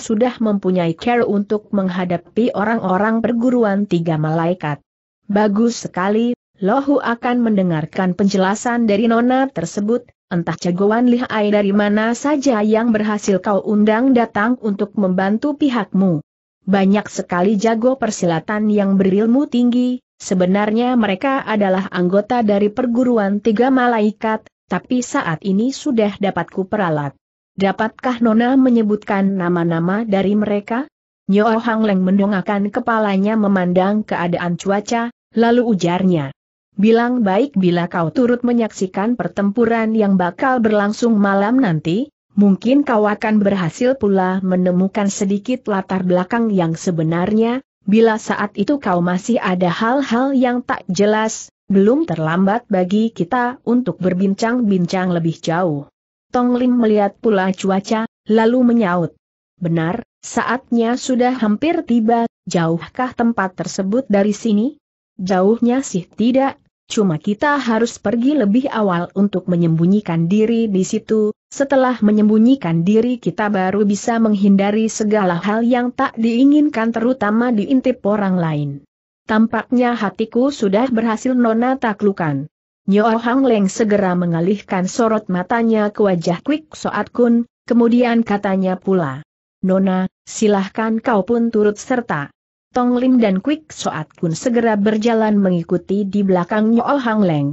sudah mempunyai care untuk menghadapi orang-orang perguruan tiga malaikat. Bagus sekali, Lohu akan mendengarkan penjelasan dari Nona tersebut, entah jagoan lihai dari mana saja yang berhasil kau undang datang untuk membantu pihakmu. Banyak sekali jago persilatan yang berilmu tinggi, sebenarnya mereka adalah anggota dari perguruan tiga malaikat, tapi saat ini sudah dapat peralat. Dapatkah Nona menyebutkan nama-nama dari mereka? Nyo Hang Leng mendongakkan kepalanya memandang keadaan cuaca, lalu ujarnya. Bilang baik bila kau turut menyaksikan pertempuran yang bakal berlangsung malam nanti, mungkin kau akan berhasil pula menemukan sedikit latar belakang yang sebenarnya, bila saat itu kau masih ada hal-hal yang tak jelas, belum terlambat bagi kita untuk berbincang-bincang lebih jauh. Tong Lim melihat pula cuaca, lalu menyaut. Benar, saatnya sudah hampir tiba, jauhkah tempat tersebut dari sini? Jauhnya sih tidak, cuma kita harus pergi lebih awal untuk menyembunyikan diri di situ, setelah menyembunyikan diri kita baru bisa menghindari segala hal yang tak diinginkan terutama diintip orang lain. Tampaknya hatiku sudah berhasil nona taklukan. Nyo Hang Leng segera mengalihkan sorot matanya ke wajah Kwik Soat Kun, kemudian katanya pula. Nona, silahkan kau pun turut serta. Tong Lim dan Kwik Soat Kun segera berjalan mengikuti di belakang Nyo Hang Leng.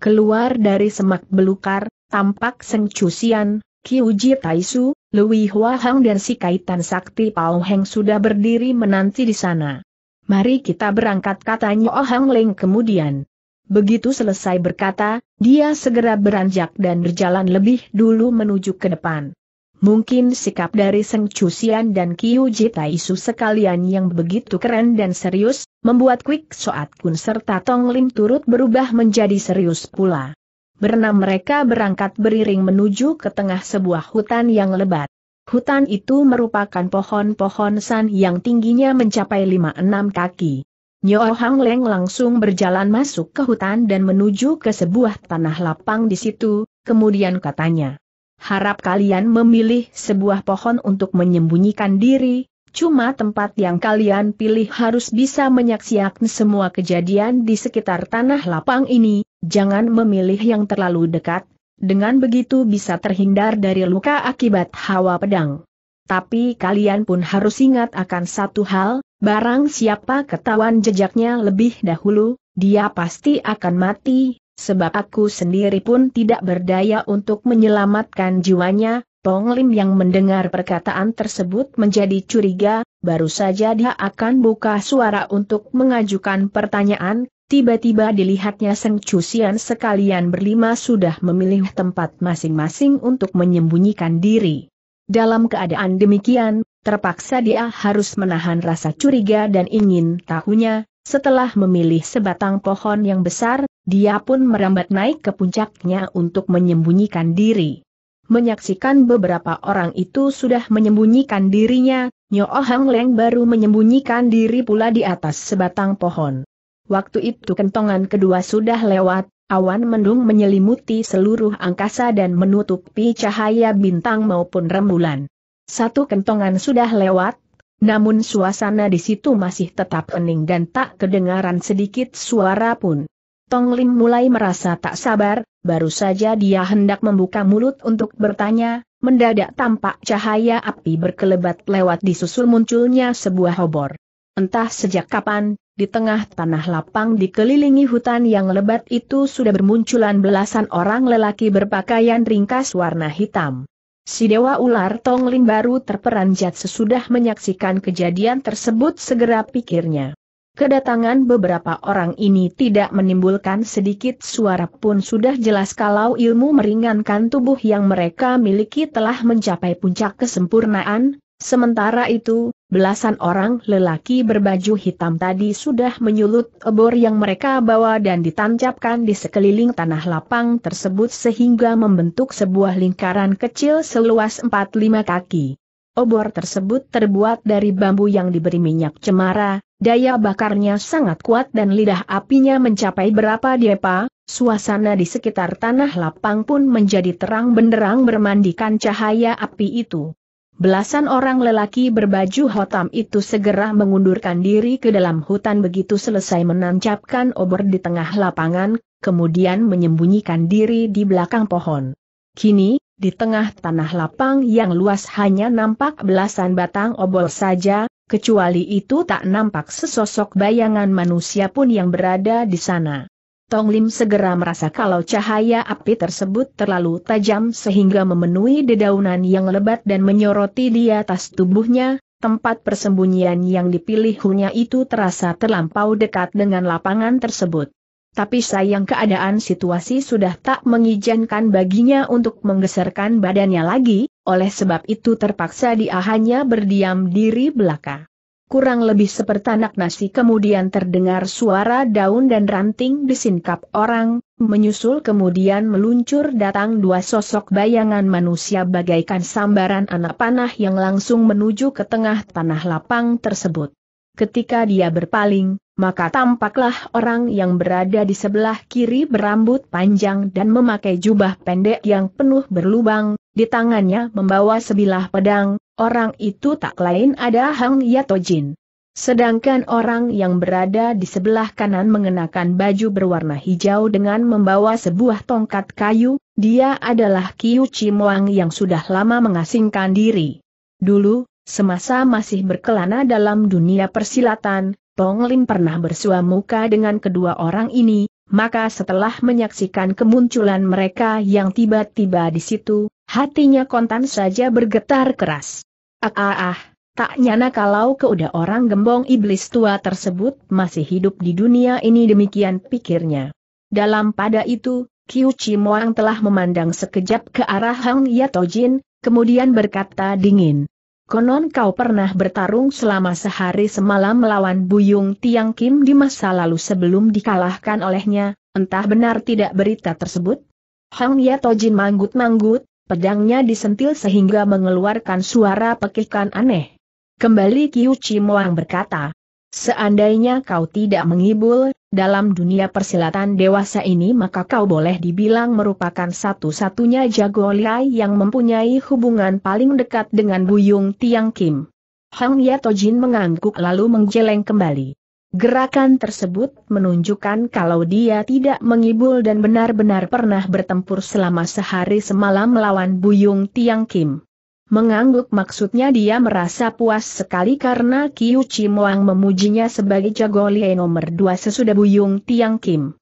Keluar dari semak belukar, tampak Seng Chusian, Kiu Ji Taisu, Lui Hua Hang dan si kaitan sakti Pao Heng sudah berdiri menanti di sana. Mari kita berangkat katanya Oh Hang Ling kemudian. Begitu selesai berkata, dia segera beranjak dan berjalan lebih dulu menuju ke depan. Mungkin sikap dari Seng Chusian dan Kiu Jitaisu sekalian yang begitu keren dan serius, membuat Kwik Soat Kun serta Tong Lim turut berubah menjadi serius pula. Berenam mereka berangkat beriring menuju ke tengah sebuah hutan yang lebat. Hutan itu merupakan pohon-pohon san yang tingginya mencapai 5-6 kaki. Nyo Hang Leng langsung berjalan masuk ke hutan dan menuju ke sebuah tanah lapang di situ, kemudian katanya. Harap kalian memilih sebuah pohon untuk menyembunyikan diri, Cuma tempat yang kalian pilih harus bisa menyaksikan semua kejadian di sekitar tanah lapang ini, jangan memilih yang terlalu dekat, dengan begitu bisa terhindar dari luka akibat hawa pedang. Tapi kalian pun harus ingat akan satu hal, barang siapa ketahuan jejaknya lebih dahulu, dia pasti akan mati, sebab aku sendiri pun tidak berdaya untuk menyelamatkan jiwanya, Tong Lim yang mendengar perkataan tersebut menjadi curiga, baru saja dia akan buka suara untuk mengajukan pertanyaan, tiba-tiba dilihatnya Seng Cusian sekalian berlima sudah memilih tempat masing-masing untuk menyembunyikan diri. Dalam keadaan demikian, terpaksa dia harus menahan rasa curiga dan ingin tahunya, setelah memilih sebatang pohon yang besar, dia pun merambat naik ke puncaknya untuk menyembunyikan diri. Menyaksikan beberapa orang itu sudah menyembunyikan dirinya, Nyo Hang Leng baru menyembunyikan diri pula di atas sebatang pohon. Waktu itu kentongan kedua sudah lewat, awan mendung menyelimuti seluruh angkasa dan menutupi cahaya bintang maupun rembulan. Satu kentongan sudah lewat, namun suasana di situ masih tetap hening dan tak kedengaran sedikit suara pun. Tong Lim mulai merasa tak sabar, baru saja dia hendak membuka mulut untuk bertanya, mendadak tampak cahaya api berkelebat lewat disusul munculnya sebuah obor. Entah sejak kapan, di tengah tanah lapang dikelilingi hutan yang lebat itu sudah bermunculan belasan orang lelaki berpakaian ringkas warna hitam. Si Dewa Ular Tong Lim baru terperanjat sesudah menyaksikan kejadian tersebut segera pikirnya. Kedatangan beberapa orang ini tidak menimbulkan sedikit suara pun sudah jelas kalau ilmu meringankan tubuh yang mereka miliki telah mencapai puncak kesempurnaan, sementara itu, belasan orang lelaki berbaju hitam tadi sudah menyulut obor yang mereka bawa dan ditancapkan di sekeliling tanah lapang tersebut sehingga membentuk sebuah lingkaran kecil seluas 4-5 kaki. Obor tersebut terbuat dari bambu yang diberi minyak cemara, daya bakarnya sangat kuat dan lidah apinya mencapai berapa depa, suasana di sekitar tanah lapang pun menjadi terang benderang bermandikan cahaya api itu. Belasan orang lelaki berbaju hitam itu segera mengundurkan diri ke dalam hutan begitu selesai menancapkan obor di tengah lapangan, kemudian menyembunyikan diri di belakang pohon. Kini, di tengah tanah lapang yang luas hanya nampak belasan batang obor saja, kecuali itu tak nampak sesosok bayangan manusia pun yang berada di sana. Tong Lim segera merasa kalau cahaya api tersebut terlalu tajam sehingga memenuhi dedaunan yang lebat dan menyoroti di atas tubuhnya, tempat persembunyian yang dipilihnya itu terasa terlampau dekat dengan lapangan tersebut tapi sayang keadaan situasi sudah tak mengizinkan baginya untuk menggeserkan badannya lagi, oleh sebab itu terpaksa dia hanya berdiam diri belaka. Kurang lebih sepertanak nasi kemudian terdengar suara daun dan ranting disingkap orang, menyusul kemudian meluncur datang dua sosok bayangan manusia bagaikan sambaran anak panah yang langsung menuju ke tengah tanah lapang tersebut. Ketika dia berpaling, maka tampaklah orang yang berada di sebelah kiri berambut panjang dan memakai jubah pendek yang penuh berlubang, di tangannya membawa sebilah pedang, orang itu tak lain ada Hang Yatojin. Sedangkan orang yang berada di sebelah kanan mengenakan baju berwarna hijau dengan membawa sebuah tongkat kayu, dia adalah Kiu Chimoang yang sudah lama mengasingkan diri. Dulu, semasa masih berkelana dalam dunia persilatan, Tong Lim pernah bersua muka dengan kedua orang ini, maka setelah menyaksikan kemunculan mereka yang tiba-tiba di situ, hatinya kontan saja bergetar keras. Ah ah ah, tak nyana kalau keudah orang gembong iblis tua tersebut masih hidup di dunia ini demikian pikirnya. Dalam pada itu, Kiu Chimoang telah memandang sekejap ke arah Hang Yatojin, kemudian berkata dingin. Konon kau pernah bertarung selama sehari semalam melawan Buyung Tiang Kim di masa lalu sebelum dikalahkan olehnya, entah benar tidak berita tersebut? Hang Ya Tojin manggut-manggut, pedangnya disentil sehingga mengeluarkan suara pekikan aneh. Kembali Kiu Chimoang berkata, Seandainya kau tidak mengibul, dalam dunia persilatan dewasa ini maka kau boleh dibilang merupakan satu-satunya jago liai yang mempunyai hubungan paling dekat dengan Buyung Tiang Kim. Hang Yatojin mengangguk lalu menggeleng kembali. Gerakan tersebut menunjukkan kalau dia tidak mengibul dan benar-benar pernah bertempur selama sehari semalam melawan Buyung Tiang Kim. Mengangguk maksudnya dia merasa puas sekali karena Kiu Chimoang memujinya sebagai jago lie nomor dua sesudah Buyung Tiang Kim.